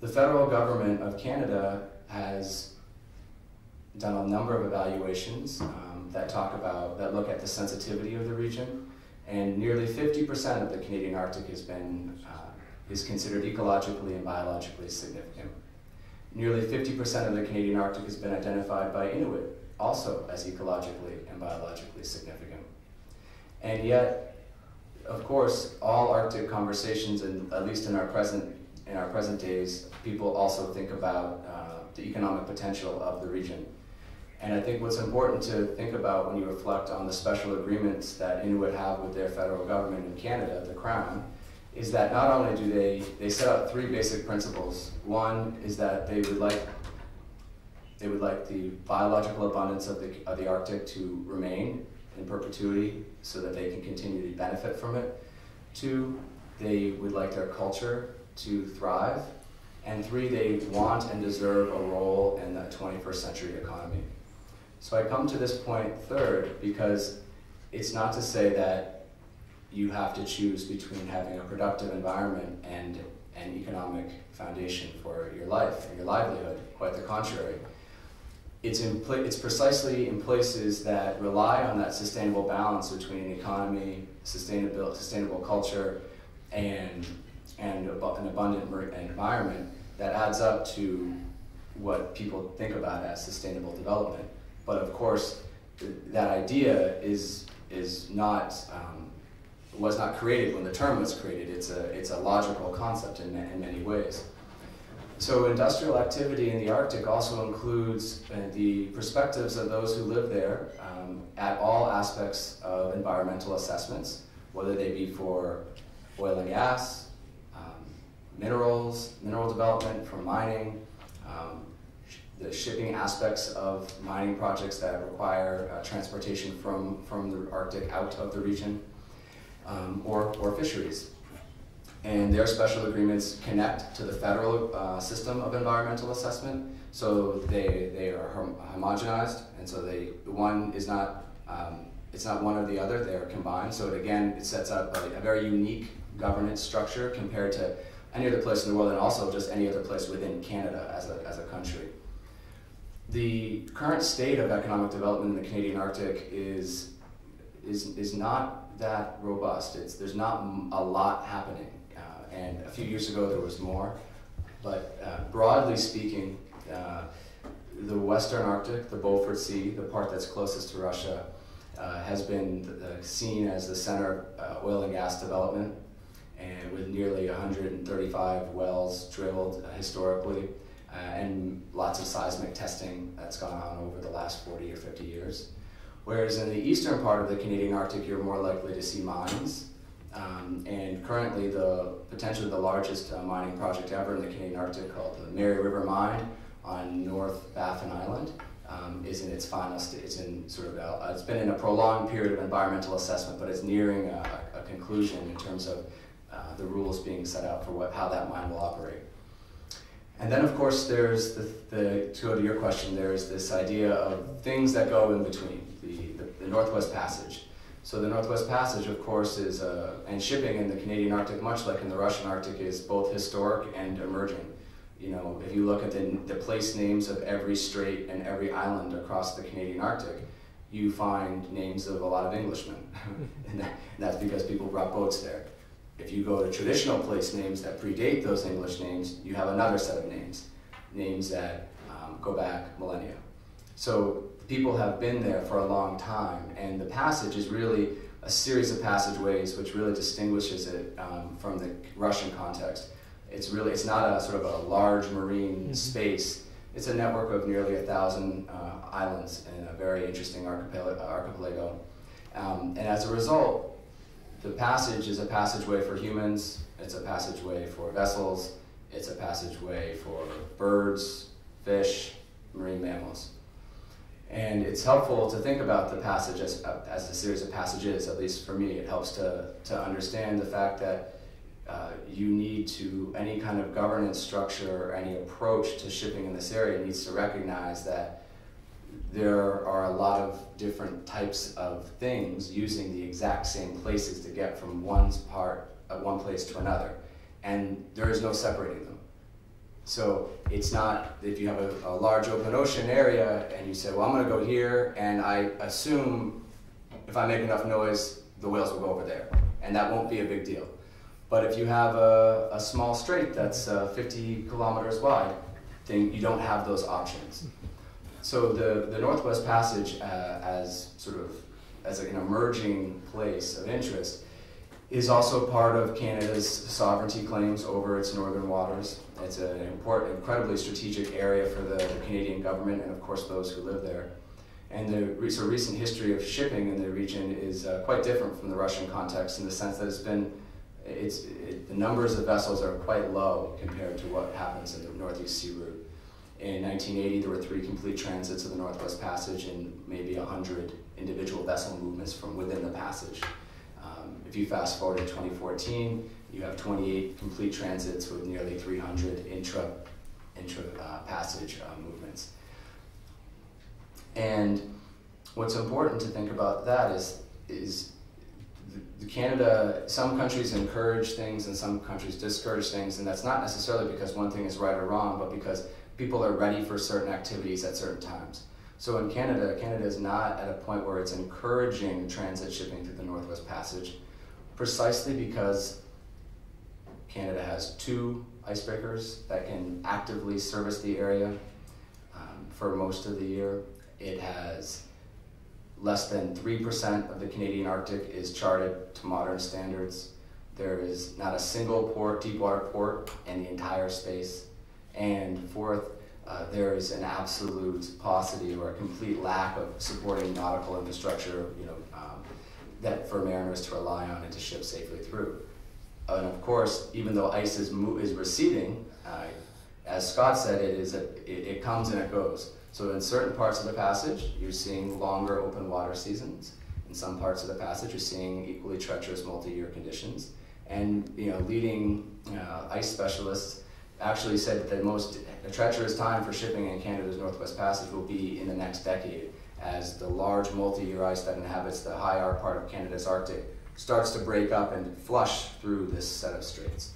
The federal government of Canada has done a number of evaluations um, that talk about, that look at the sensitivity of the region, and nearly 50% of the Canadian Arctic has been, uh, is considered ecologically and biologically significant. Nearly 50% of the Canadian Arctic has been identified by Inuit, also as ecologically and biologically significant. And yet, of course, all Arctic conversations, and at least in our present in our present days, people also think about uh, the economic potential of the region. And I think what's important to think about when you reflect on the special agreements that Inuit have with their federal government in Canada, the Crown, is that not only do they, they set out three basic principles. One is that they would like they would like the biological abundance of the, of the Arctic to remain in perpetuity so that they can continue to benefit from it. Two, they would like their culture to thrive. And three, they want and deserve a role in the 21st century economy. So I come to this point third because it's not to say that you have to choose between having a productive environment and an economic foundation for your life and your livelihood. Quite the contrary. It's, in it's precisely in places that rely on that sustainable balance between an economy, sustainable, sustainable culture, and and an abundant environment that adds up to what people think about as sustainable development. But of course, that idea is is not um, was not created when the term was created. It's a it's a logical concept in, in many ways. So industrial activity in the Arctic also includes uh, the perspectives of those who live there um, at all aspects of environmental assessments, whether they be for oil and gas, minerals, mineral development from mining, um, the shipping aspects of mining projects that require uh, transportation from, from the Arctic out of the region, um, or, or fisheries. And their special agreements connect to the federal uh, system of environmental assessment, so they, they are hom homogenized, and so they, one is not, um, it's not one or the other, they are combined. So it, again, it sets up a, a very unique governance structure compared to any other place in the world and also just any other place within Canada as a, as a country. The current state of economic development in the Canadian Arctic is, is, is not that robust. It's, there's not a lot happening. Uh, and a few years ago there was more. But uh, broadly speaking, uh, the Western Arctic, the Beaufort Sea, the part that's closest to Russia, uh, has been uh, seen as the center of uh, oil and gas development and with nearly 135 wells drilled uh, historically uh, and lots of seismic testing that's gone on over the last 40 or 50 years. Whereas in the eastern part of the Canadian Arctic, you're more likely to see mines. Um, and currently, the potentially the largest uh, mining project ever in the Canadian Arctic, called the Mary River Mine on North Baffin Island, um, is in its final stage. It's in sort of a, it's been in a prolonged period of environmental assessment, but it's nearing a, a conclusion in terms of uh, the rules being set out for what, how that mine will operate. And then, of course, there's the, the, to go to your question, there's this idea of things that go in between, the, the, the Northwest Passage. So the Northwest Passage, of course, is, uh, and shipping in the Canadian Arctic, much like in the Russian Arctic, is both historic and emerging. You know, if you look at the, the place names of every strait and every island across the Canadian Arctic, you find names of a lot of Englishmen. and, that, and that's because people brought boats there. If you go to traditional place names that predate those English names, you have another set of names, names that um, go back millennia. So people have been there for a long time, and the passage is really a series of passageways which really distinguishes it um, from the Russian context. It's really, it's not a sort of a large marine mm-hmm. space. It's a network of nearly a thousand uh, islands in a very interesting archipelago. Um, and as a result, the passage is a passageway for humans, it's a passageway for vessels, it's a passageway for birds, fish, marine mammals. And it's helpful to think about the passage as, as a series of passages, at least for me. It helps to, to understand the fact that uh, you need to, any kind of governance structure or any approach to shipping in this area needs to recognize that there are a lot of different types of things using the exact same places to get from one part, uh, one place to another. And there is no separating them. So it's not if you have a, a large open ocean area and you say, well, I'm going to go here, and I assume if I make enough noise, the whales will go over there, and that won't be a big deal. But if you have a, a small strait that's uh, 50 kilometers wide, then you don't have those options. So the, the Northwest Passage, uh, as sort of as an emerging place of interest, is also part of Canada's sovereignty claims over its northern waters. It's an important, incredibly strategic area for the, the Canadian government and, of course, those who live there. And the so recent history of shipping in the region is uh, quite different from the Russian context in the sense that it's been, it's, it, the numbers of vessels are quite low compared to what happens in the Northeast Sea Route. In 1980, there were three complete transits of the Northwest Passage and maybe 100 individual vessel movements from within the passage. Um, if you fast forward to 2014, you have 28 complete transits with nearly 300 intra, intra uh, passage uh, movements. And what's important to think about that is, is Canada, some countries encourage things and some countries discourage things, and that's not necessarily because one thing is right or wrong, but because people are ready for certain activities at certain times. So in Canada, Canada is not at a point where it's encouraging transit shipping through the Northwest Passage, precisely because Canada has two icebreakers that can actively service the area um, for most of the year. It has less than 3% of the Canadian Arctic is charted to modern standards. There is not a single port, deep water port in the entire space. And fourth, uh, there is an absolute paucity or a complete lack of supporting nautical infrastructure, you know, um, that for mariners to rely on and to ship safely through. And of course, even though ice is, is receding, uh, as Scott said, it is a, it, it comes and it goes. So in certain parts of the passage, you're seeing longer open water seasons. In some parts of the passage, you're seeing equally treacherous multi-year conditions. And you know, leading uh, ice specialists actually said that the most treacherous time for shipping in Canada's Northwest Passage will be in the next decade, as the large multi-year ice that inhabits the high arc part of Canada's Arctic starts to break up and flush through this set of straits.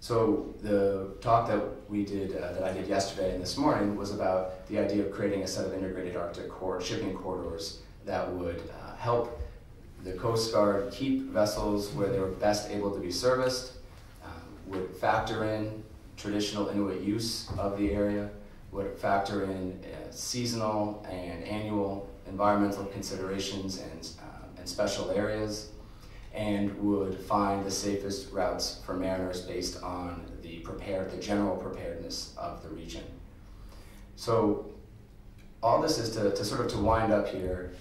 So the talk that we did, uh, that I did yesterday and this morning, was about the idea of creating a set of integrated Arctic shipping corridors that would uh, help the Coast Guard keep vessels where they were best able to be serviced, um, would factor in traditional Inuit use of the area, would factor in uh, seasonal and annual environmental considerations and, uh, and special areas, and would find the safest routes for mariners based on the prepared, the general preparedness of the region. So all this is to, to sort of to wind up here.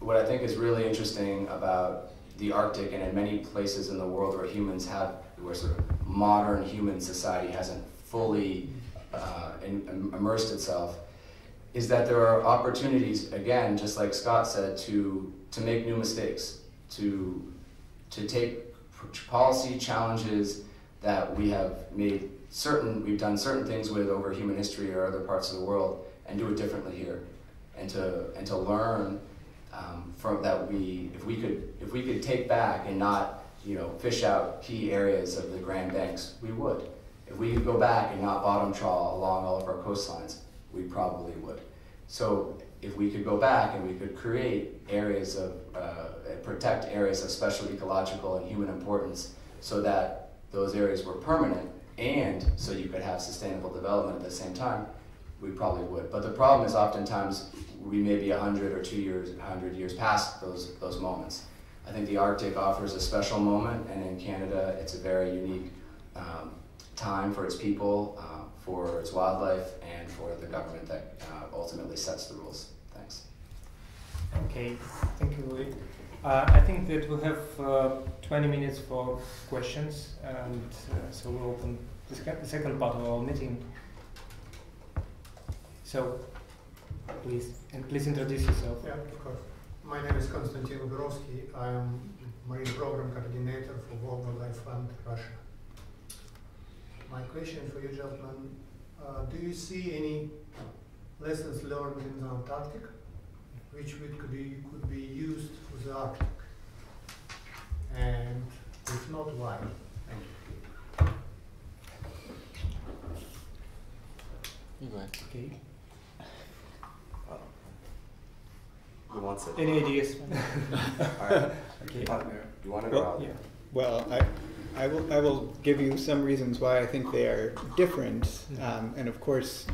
What I think is really interesting about the Arctic and in many places in the world where humans have, where sort of modern human society hasn't fully uh, in, immersed itself, is that there are opportunities, again, just like Scott said, to, to make new mistakes, to to take policy challenges that we have made certain, we've done certain things with over human history or other parts of the world and do it differently here. And to, and to learn um, from that we, if we could, if we could take back and not, you know, fish out key areas of the Grand Banks, we would. If we could go back and not bottom trawl along all of our coastlines, we probably would. So if we could go back and we could create areas of, uh, protect areas of special ecological and human importance so that those areas were permanent and so you could have sustainable development at the same time, we probably would. But the problem is oftentimes we may be 100 or two years, 100 years past those, those moments. I think the Arctic offers a special moment, and in Canada, it's a very unique um, time for its people, uh, for its wildlife, and for the government that uh, ultimately sets the rules. Thanks. Okay, thank you, Louie. Uh, I think that we'll have uh, 20 minutes for questions, and uh, so we'll open the, the second part of our meeting. So, please, and please introduce yourself. Yeah, of course. My name is Konstantin Zgurovsky. I am Marine Program Coordinator for Volga Life Fund Russia. My question for you, gentlemen, uh, do you see any lessons learned in the Antarctic which could, be, could be used for the Arctic? And if not, why? Thank you. You go ahead. Okay. Who wants it? Any ideas? All right. okay. Uh, You want it or I'll? Yeah. Well, I, I will, I will give you some reasons why I think they are different. Um, and of course,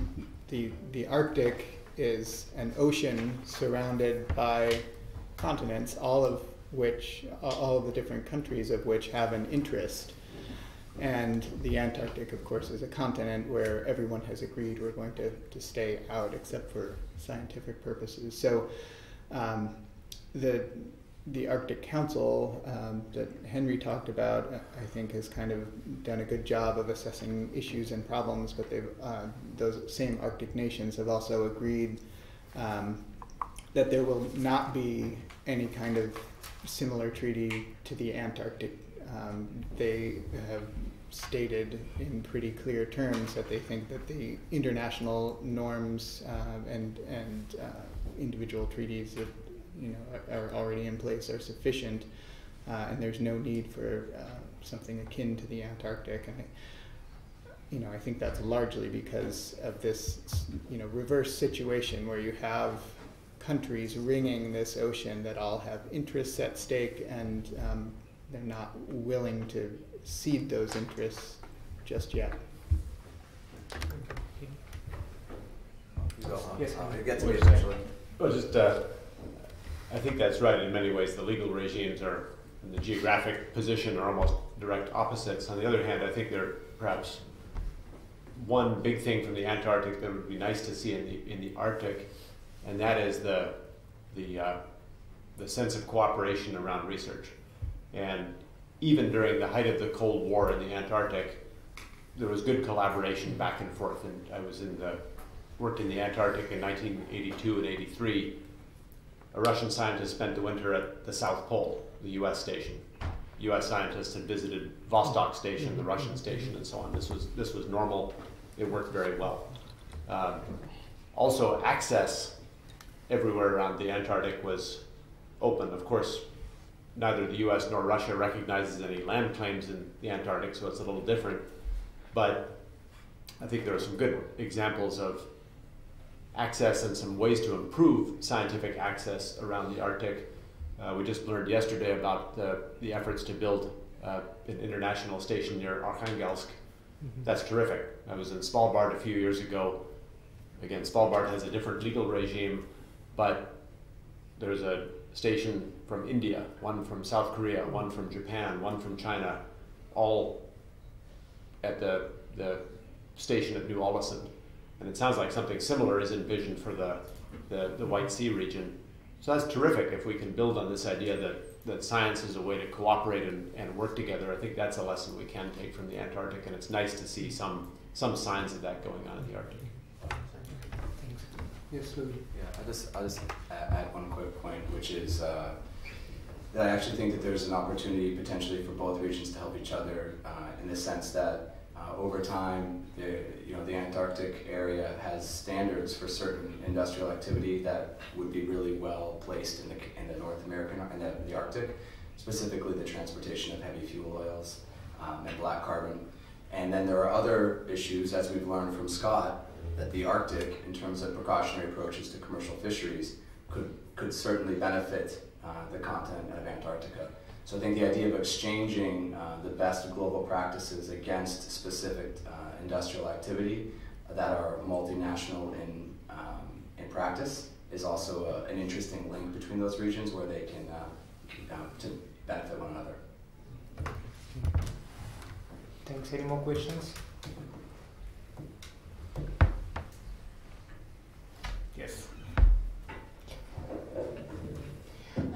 the, the Arctic is an ocean surrounded by continents, all of which, all of the different countries of which have an interest. And the Antarctic, of course, is a continent where everyone has agreed we're going to, to stay out except for scientific purposes. So um, the, the Arctic Council um, that Henry talked about, I think, has kind of done a good job of assessing issues and problems. But they've uh, those same Arctic nations have also agreed um, that there will not be any kind of similar treaty to the Antarctic. Um, they have stated in pretty clear terms that they think that the international norms uh, and and uh, individual treaties that you know are, are already in place are sufficient, uh, and there's no need for uh, something akin to the Antarctic. And I, you know, I think that's largely because of this, you know, reverse situation where you have countries ringing this ocean that all have interests at stake, and um, they're not willing to cede those interests just yet. Go, huh? Yes, Henry. It gets me do eventually. Well, just, uh, I think that's right in many ways. The legal regimes are, and the geographic position are almost direct opposites. On the other hand, I think they're perhaps one big thing from the Antarctic that would be nice to see in the, in the Arctic, and that is the, the, uh, the sense of cooperation around research. And even during the height of the Cold War in the Antarctic, there was good collaboration back and forth. And I was in the worked in the Antarctic in 1982 and 83. A Russian scientist spent the winter at the South Pole, the U.S. station. U.S. scientists had visited Vostok station, the Russian station, and so on. This was this was normal. It worked very well. Um, also, access everywhere around the Antarctic was open. Of course, neither the U.S. nor Russia recognizes any land claims in the Antarctic, so it's a little different. But I think there are some good examples of access and some ways to improve scientific access around the Arctic. Uh, we just learned yesterday about the, the efforts to build uh, an international station near Arkhangelsk. That's terrific. I was in Svalbard a few years ago. Again, Svalbard has a different legal regime, but there's a station from India, one from South Korea, one from Japan, one from China, all at the, the station at Ny-Ålesund. And it sounds like something similar is envisioned for the, the, the White Sea region. So that's terrific if we can build on this idea that, that science is a way to cooperate and, and work together. I think that's a lesson we can take from the Antarctic, and it's nice to see some, some signs of that going on in the Arctic. Thanks. Yes, Louie. Yeah, I just I'll just a- add one quick point, which is uh, that I actually think that there's an opportunity potentially for both regions to help each other uh, in the sense that uh, over time, the you know the Antarctic area has standards for certain industrial activity that would be really well placed in the in the North American in the, the Arctic, specifically the transportation of heavy fuel oils um, and black carbon. And then there are other issues, as we've learned from Scott, that the Arctic, in terms of precautionary approaches to commercial fisheries, could, could certainly benefit uh, the continent of Antarctica. So I think the idea of exchanging uh, the best global practices against specific uh, industrial activity that are multinational in, um, in practice is also a, an interesting link between those regions where they can uh, uh, to benefit one another. Thanks. Any more questions? Yes.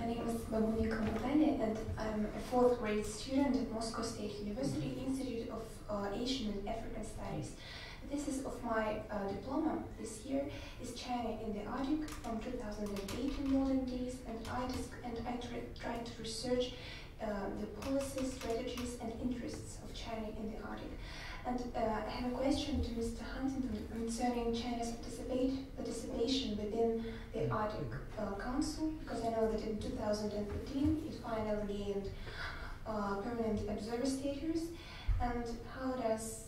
My name is Babunika Mutani, and I'm a fourth grade student at Moscow State University Institute of uh, Asian and African Studies. The thesis of my uh, diploma this year is China in the Arctic from 2008 in modern days, and I, and I tried to research uh, the policies, strategies, and interests of China in the Arctic. And uh, I have a question to Mr. Huntington concerning China's participate, participation within the Arctic uh, Council, because I know that in 2015 it finally gained uh, permanent observer status. And how does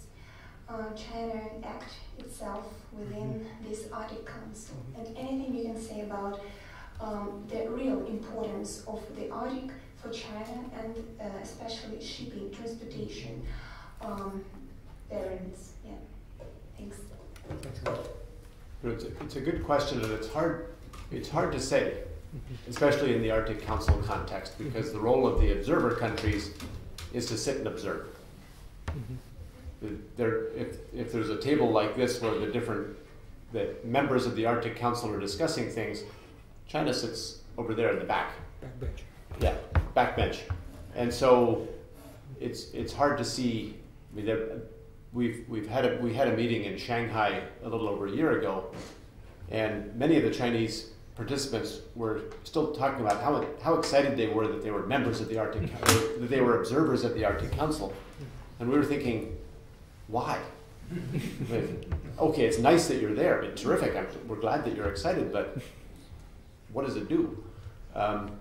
uh, China act itself within this Arctic Council? And anything you can say about um, the real importance of the Arctic for China and uh, especially shipping, transportation. Um, there yeah. Thanks. It's, a, it's a good question, and it's hard. It's hard to say, mm-hmm. especially in the Arctic Council context, because the role of the observer countries is to sit and observe. Mm-hmm. There, if, if there's a table like this where the different the members of the Arctic Council are discussing things, China sits over there in the back. Backbench. Yeah, backbench. And so it's it's hard to see. I mean, there, we've we've had a we had a meeting in Shanghai a little over a year ago, and many of the Chinese participants were still talking about how how excited they were that they were members of the Arctic that they were observers at the Arctic Council, and we were thinking, why? Okay, it's nice that you're there. It's terrific. I'm, we're glad that you're excited, but what does it do? Um,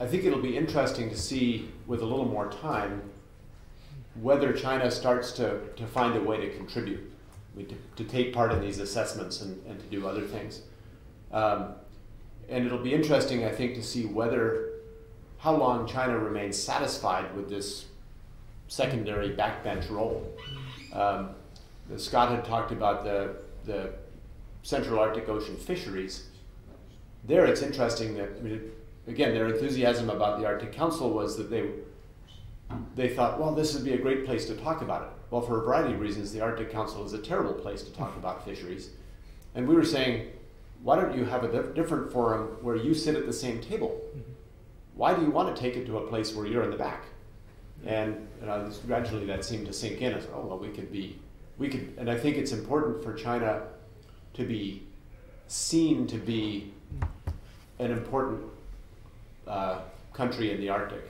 I think it'll be interesting to see with a little more time whether China starts to, to find a way to contribute, I mean, to, to take part in these assessments and, and to do other things. Um, and it'll be interesting, I think, to see whether how long China remains satisfied with this secondary backbench role. Um, Scott had talked about the, the Central Arctic Ocean fisheries. There, it's interesting that I mean, again, their enthusiasm about the Arctic Council was that they they thought, well, this would be a great place to talk about it. Well, for a variety of reasons, the Arctic Council is a terrible place to talk about fisheries. And we were saying, why don't you have a dif- different forum where you sit at the same table? Why do you want to take it to a place where you're in the back? And you know, gradually that seemed to sink in as, oh, well, we could be, we could, and I think it's important for China to be seen to be an important uh, country in the Arctic,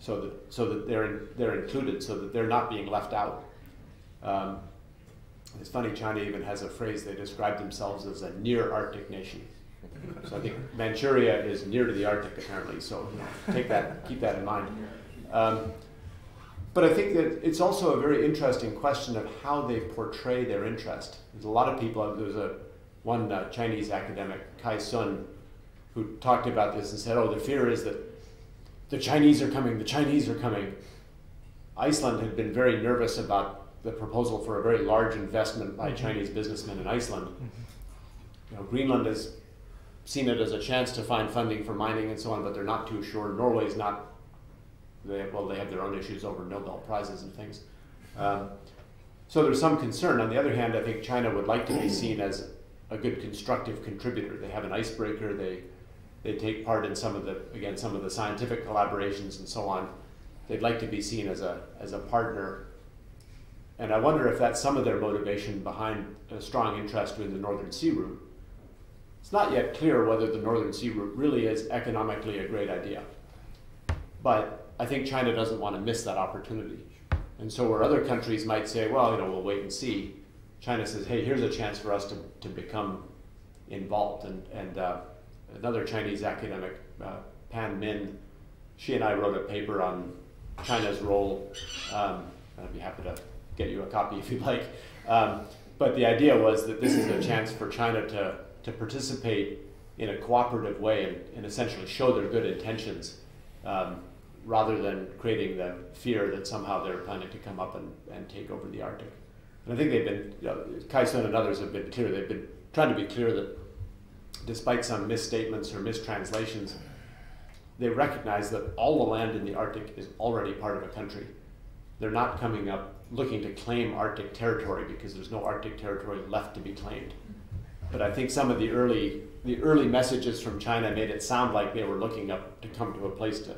so that so that they're they're included, so that they're not being left out. Um, it's funny, China even has a phrase they describe themselves as a near Arctic nation. So I think Manchuria is near to the Arctic apparently. So take that, keep that in mind. Um, but I think that it's also a very interesting question of how they portray their interest. There's a lot of people. There's a one uh, Chinese academic, Kai Sun, who talked about this and said, "Oh, the fear is that the Chinese are coming. The Chinese are coming." Iceland had been very nervous about the proposal for a very large investment by Chinese businessmen in Iceland. You know, Greenland has seen it as a chance to find funding for mining and so on, but they're not too sure. Norway's not. They well, they have their own issues over Nobel prizes and things. Um, so there's some concern. On the other hand, I think China would like to be seen as a good constructive contributor. They have an icebreaker. They they take part in some of the again some of the scientific collaborations and so on. They'd like to be seen as a as a partner. And I wonder if that's some of their motivation behind a strong interest in the Northern Sea route. It's not yet clear whether the Northern Sea route really is economically a great idea. But I think China doesn't want to miss that opportunity. And so where other countries might say, well, you know, we'll wait and see, China says, hey, here's a chance for us to, to become involved. And, and uh, another Chinese academic, uh, Pan Min, she and I wrote a paper on China's role. Um, I'd be happy to get you a copy if you'd like. Um, but the idea was that this is a chance for China to, to participate in a cooperative way and, and essentially show their good intentions um, rather than creating the fear that somehow they're planning to come up and, and take over the Arctic. And I think they've been, you know, Kai Sun and others have been clear, they've been trying to be clear that despite some misstatements or mistranslations, they recognize that all the land in the Arctic is already part of a country. They're not coming up looking to claim Arctic territory because there's no Arctic territory left to be claimed. but I think some of the early the early messages from China made it sound like they were looking up to come to a place to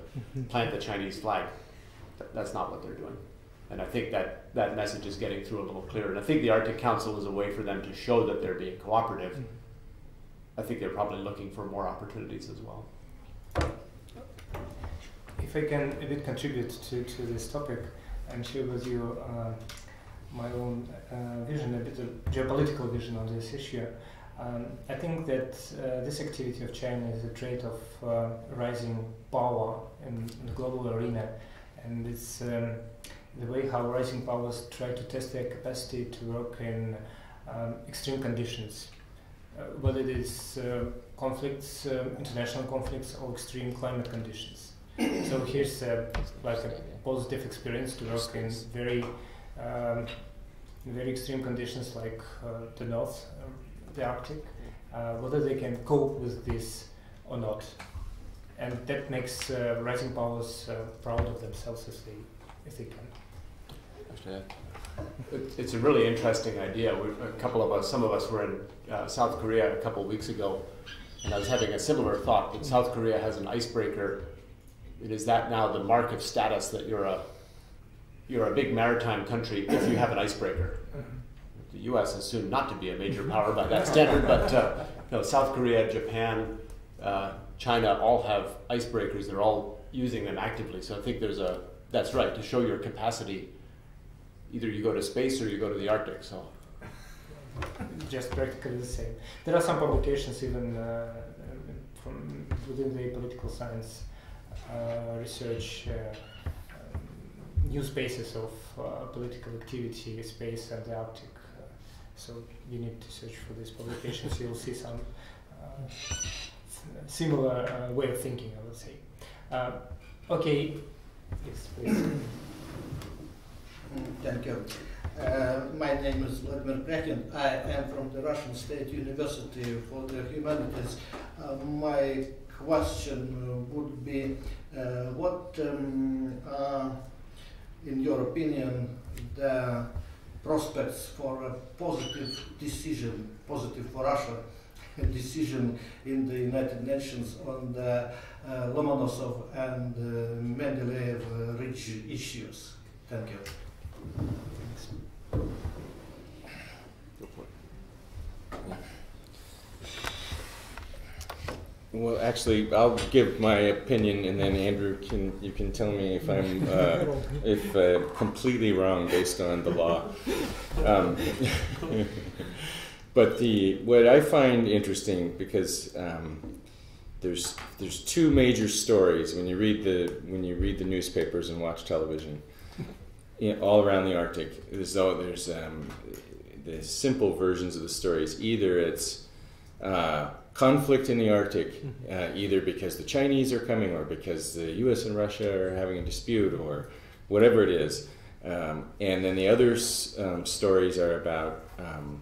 plant the Chinese flag. Th- That's not what they're doing. And I think that that message is getting through a little clearer. And I think the Arctic Council is a way for them to show that they're being cooperative. I think they're probably looking for more opportunities as well. If I can a bit contribute to, to this topic and share with you uh, my own uh, vision, a bit of geopolitical vision on this issue, um, I think that uh, this activity of China is a trait of uh, rising power in, in the global arena, and it's um, the way how rising powers try to test their capacity to work in um, extreme conditions, whether it is uh, conflicts, uh, international conflicts, or extreme climate conditions. so here's uh, like a positive experience to work in very, um, very extreme conditions like uh, the north, um, the Arctic. Uh, whether they can cope with this or not, and that makes uh, rising powers uh, proud of themselves if they, if they can. It's a really interesting idea. We, a couple of us, some of us were in uh, South Korea a couple weeks ago, and I was having a similar thought that South Korea has an icebreaker. And is that now the mark of status that you're a you're a big maritime country if you have an icebreaker? The U.S. is soon not to be a major power by that standard, but uh, South Korea, Japan, uh, China all have icebreakers. They're all using them actively. So I think there's a that's right to show your capacity either you go to space or you go to the Arctic. So just practically the same. There are some publications even uh, from within the political science uh, research, uh, um, new spaces of uh, political activity, space and the Arctic. Uh, so you need to search for these publications. You'll see some uh, similar uh, way of thinking, I would say. Uh, okay, yes, please. Thank you. Uh, my name is Vladimir Prekin. I am from the Russian State University for the Humanities. Uh, my question uh, would be uh, what, um, are, in your opinion, the prospects for a positive decision, positive for Russia, decision in the United Nations on the uh, Lomonosov and uh, Mendeleev uh, ridge issues? Thank you. Well, actually, I'll give my opinion, and then Andrew can you can tell me if I'm uh, if uh, completely wrong based on the law. Um, but the what I find interesting because um, there's there's two major stories when you read the when you read the newspapers and watch television in, all around the Arctic. There's oh, there's um, the simple versions of the stories. Either it's uh, conflict in the Arctic, uh, either because the Chinese are coming or because the U.S. and Russia are having a dispute or whatever it is. Um, and then the other um, stories are about um,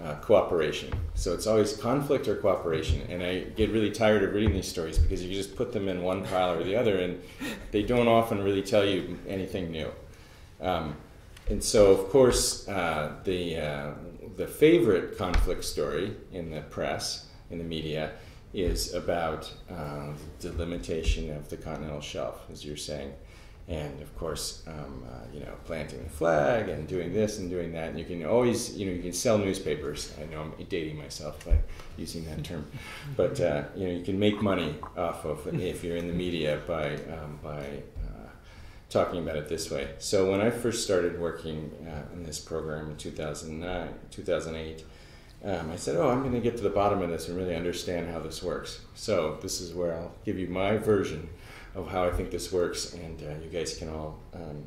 uh, cooperation. So it's always conflict or cooperation. And I get really tired of reading these stories because you just put them in one pile or the other, and they don't often really tell you anything new. Um, and so, of course, uh, the uh, the favorite conflict story in the press, in the media, is about uh, the delimitation of the continental shelf, as you're saying, and of course, um, uh, you know, planting the flag and doing this and doing that. And you can always, you know, you can sell newspapers. I know I'm dating myself by using that term, but uh, you know, you can make money off of if you're in the media by um, by talking about it this way. So when I first started working uh, in this program in 2009, 2008, um, I said, "Oh, I'm going to get to the bottom of this and really understand how this works." So this is where I'll give you my version of how I think this works, and uh, you guys can all um,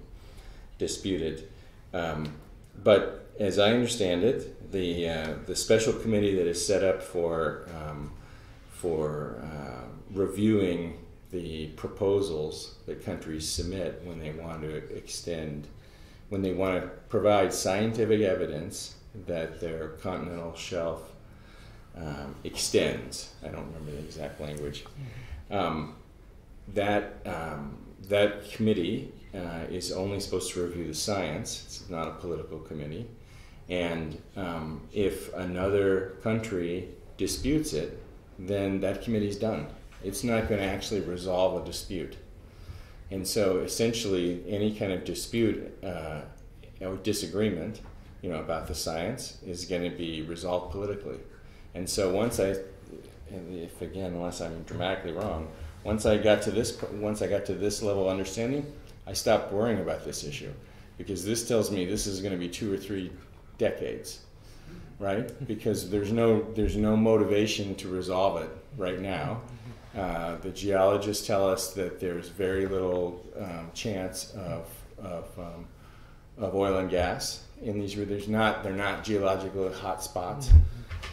dispute it. Um, but as I understand it, the uh, the special committee that is set up for um, for uh, reviewing the proposals that countries submit when they want to extend, when they want to provide scientific evidence that their continental shelf um, extends. I don't remember the exact language. Um, that um, that committee uh, is only supposed to review the science. It's not a political committee, And um, if another country disputes it, then that committee's done. It's not going to actually resolve a dispute. And so essentially, any kind of dispute uh, or disagreement you know, about the science is going to be resolved politically. And so once I, if again, unless I'm dramatically wrong, once I got to this, once I got to this level of understanding, I stopped worrying about this issue because this tells me this is going to be two or three decades, right? Because there's no there's no motivation to resolve it right now. Uh, the geologists tell us that there's very little um, chance of of, um, of oil and gas in these. There's not they're not geological hot spots,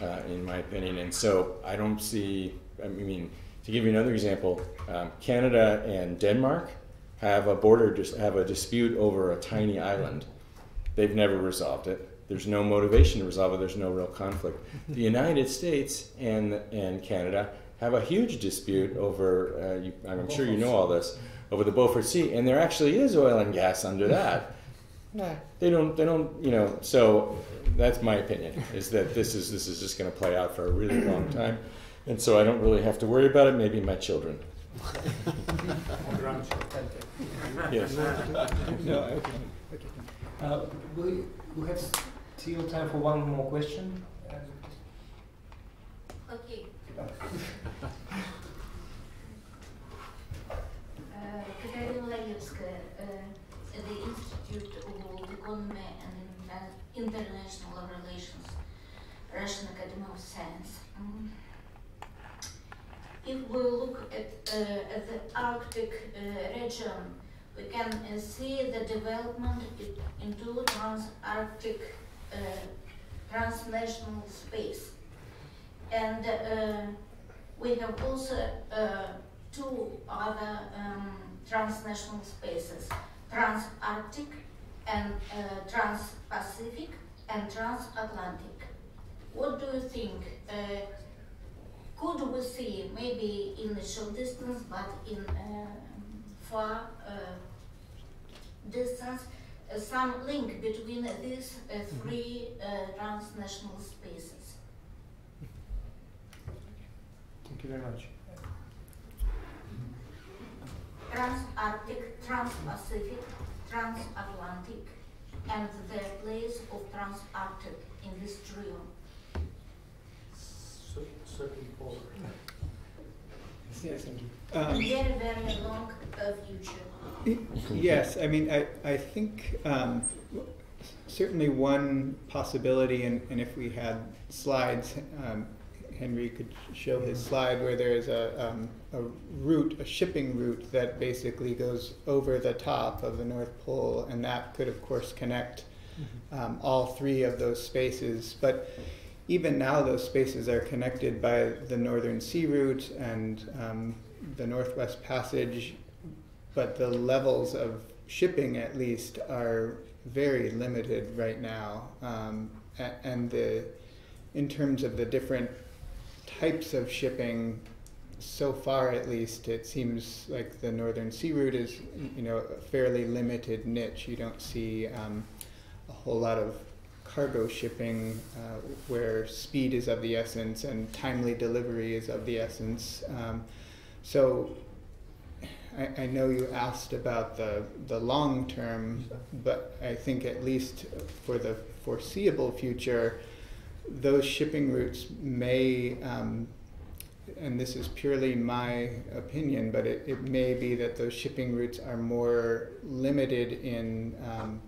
uh, in my opinion. And so I don't see. I mean, to give you another example, um, Canada and Denmark have a border have a dispute over a tiny island. They've never resolved it. There's no motivation to resolve it. There's no real conflict. The United States and and Canada have a huge dispute over. Uh, you, I'm sure you know all this over the Beaufort Sea, and there actually is oil and gas under that. Nah, they don't. They don't. You know. So that's my opinion. Is that this is this is just going to play out for a really long time, and so I don't really have to worry about it. Maybe my children. yes. no, okay. Uh, we, we have still time for one more question. Okay. Катерина Лаевская, the Institute of World Economy and International Relations, Russian Academy of Science. Mm. If we look at, uh, at the Arctic uh, region, we can uh, see the development into trans-Arctic uh, transnational space. And uh, we have also uh, two other um, transnational spaces, trans-Arctic and uh, trans-Pacific and transatlantic. What do you think? Uh, could we see, maybe in a short distance, but in far distance, some link between these three transnational spaces? Thank you very much. Trans-Arctic, Trans-Pacific, Transatlantic, and the place of Trans-Arctic in this trio. Certain polar. Yes. Um, very, very long uh, future. Yes, I mean, I, I think um, certainly one possibility, and, and if we had slides, um, Henry could show his slide where there is a, um, a route, a shipping route that basically goes over the top of the North Pole, and that could, of course, connect mm-hmm. um, all three of those spaces. But even now, those spaces are connected by the Northern Sea Route and um, the Northwest Passage, but the levels of shipping, at least, are very limited right now. Um, and the, in terms of the different types of shipping, so far at least, it seems like the Northern Sea Route is, you know, a fairly limited niche. You don't see um, a whole lot of cargo shipping uh, where speed is of the essence and timely delivery is of the essence. Um, so I, I, know you asked about the, the long term, but I think at least for the foreseeable future, those shipping routes may, um, and this is purely my opinion, but it, it may be that those shipping routes are more limited in um,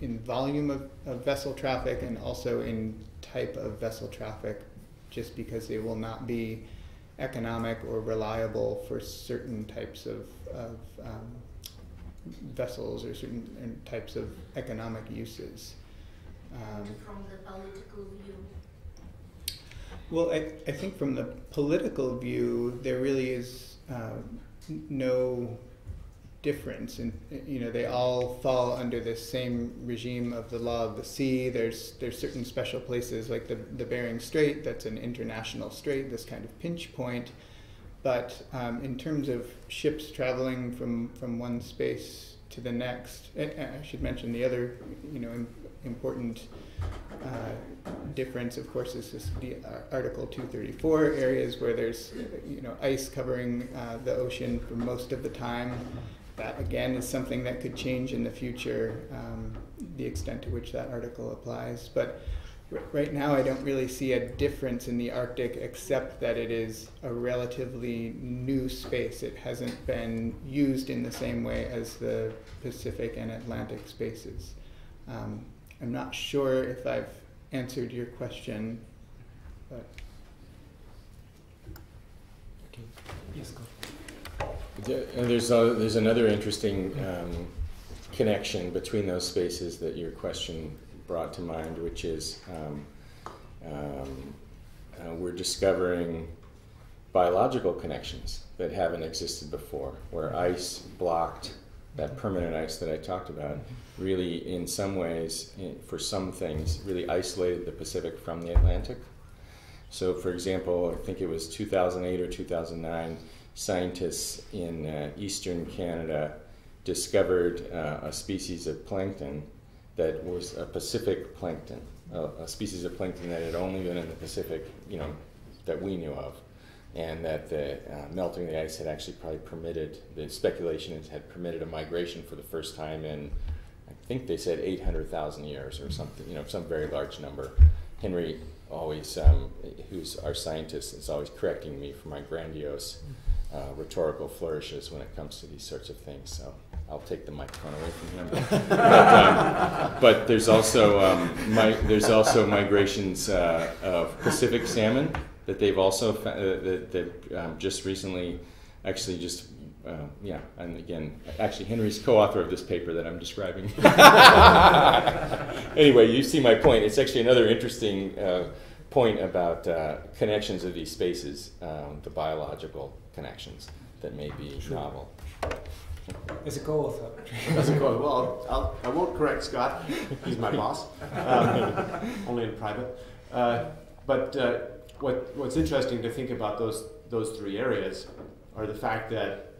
in volume of, of vessel traffic and also in type of vessel traffic, just because they will not be economic or reliable for certain types of, of um, vessels or certain types of economic uses. Um, from the political view? Well, I, I think from the political view, there really is uh, no difference and you know they all fall under this same regime of the law of the sea there's there's certain special places like the the Bering Strait that's an international strait this kind of pinch point but um, in terms of ships traveling from from one space to the next. I should mention the other, you know, important uh, difference, of course, is this, the uh, Article 234 areas where there's, you know, ice covering uh, the ocean for most of the time. That again is something that could change in the future, um, the extent to which that article applies. But right now, I don't really see a difference in the Arctic, except that it is a relatively new space. It hasn't been used in the same way as the Pacific and Atlantic spaces. Um, I'm not sure if I've answered your question, but. Okay. Yes, go. And there's a, there's another interesting um, connection between those spaces that your question brought to mind, which is um, um, uh, we're discovering biological connections that haven't existed before, where ice blocked that permanent ice that I talked about really, in some ways, for some things, really isolated the Pacific from the Atlantic. So, for example, I think it was 2008 or 2009, scientists in uh, eastern Canada discovered uh, a species of plankton that was a Pacific plankton, a species of plankton that had only been in the Pacific, you know, that we knew of and that the uh, melting of the ice had actually probably permitted the speculation had permitted a migration for the first time in I think they said 800,000 years or something, you know, some very large number. Henry always, um, who's our scientist, is always correcting me for my grandiose uh, rhetorical flourishes when it comes to these sorts of things. So I'll take the microphone away from him. but, um, but, there's also um, there's also migrations uh, of Pacific salmon that they've also fa- uh, that, that um, just recently, actually just uh, yeah, and again, actually, Henry's co-author of this paper that I'm describing. anyway, you see my point. It's actually another interesting uh, point about uh, connections of these spaces, um, the biological connections that may be sure. novel. As a co-author. As a co-author. Well, I'll, I will not correct Scott. He's my boss, um, only in private. Uh, but uh, what, what's interesting to think about those those three areas are the fact that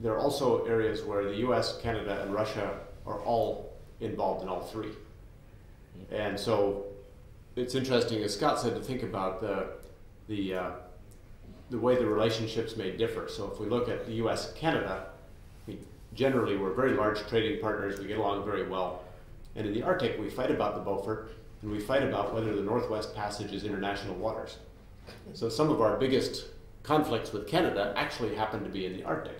there are also areas where the U.S., Canada, and Russia are all involved in all three. And so it's interesting, as Scott said, to think about the the uh, the way the relationships may differ. So if we look at the U.S. Canada, we generally we're very large trading partners. We get along very well. And in the Arctic, we fight about the Beaufort, and we fight about whether the Northwest Passage is international waters. So some of our biggest conflicts with Canada actually happen to be in the Arctic.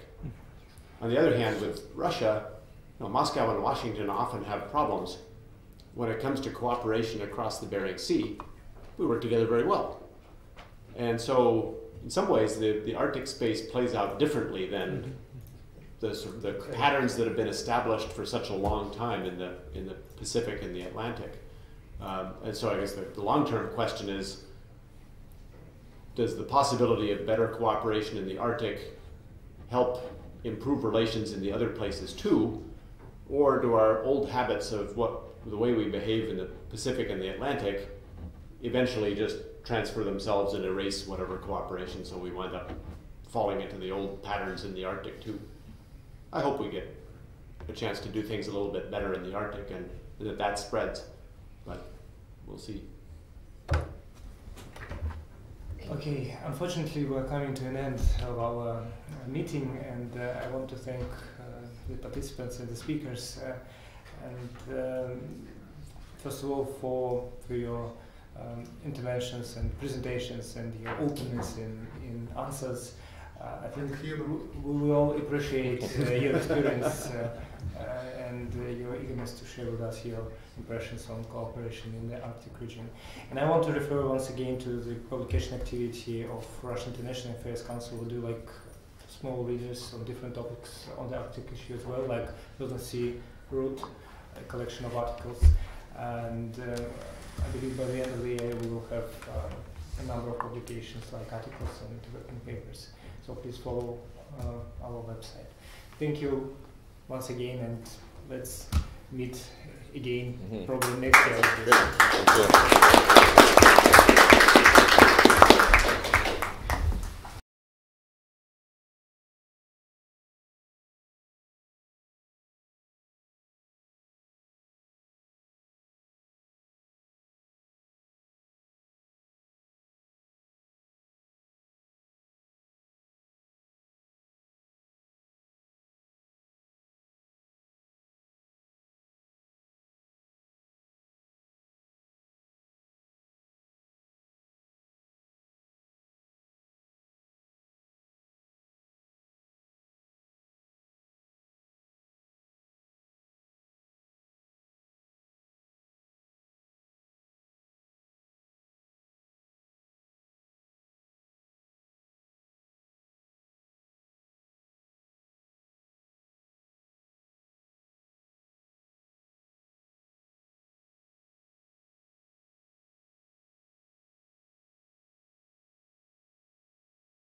On the other hand, with Russia, you know, Moscow and Washington often have problems. When it comes to cooperation across the Bering Sea, we work together very well. And so in some ways, the, the Arctic space plays out differently than the, the patterns that have been established for such a long time in the, in the Pacific and the Atlantic. Um, and so I guess the, the long-term question is, does the possibility of better cooperation in the Arctic help improve relations in the other places too? Or do our old habits of what the way we behave in the Pacific and the Atlantic eventually just transfer themselves and erase whatever cooperation, so we wind up falling into the old patterns in the Arctic too. I hope we get a chance to do things a little bit better in the Arctic and that that spreads, but we'll see. Okay, unfortunately, we're coming to an end of our uh, meeting, and uh, I want to thank uh, the participants and the speakers. Uh, and um, first of all, for, for your um, interventions and presentations and your openness in, in answers. Uh, I think we, we will appreciate uh, your experience and your eagerness to share with us your impressions on cooperation in the Arctic region. And I want to refer once again to the publication activity of Russian International Affairs Council. We do like small readers on different topics on the Arctic issue as well, like Northern Sea route, a collection of articles, and uh, I believe by the end of the year we will have um, a number of publications like articles and working papers. So please follow uh, our website. Thank you once again and let's meet again mm -hmm. probably next year.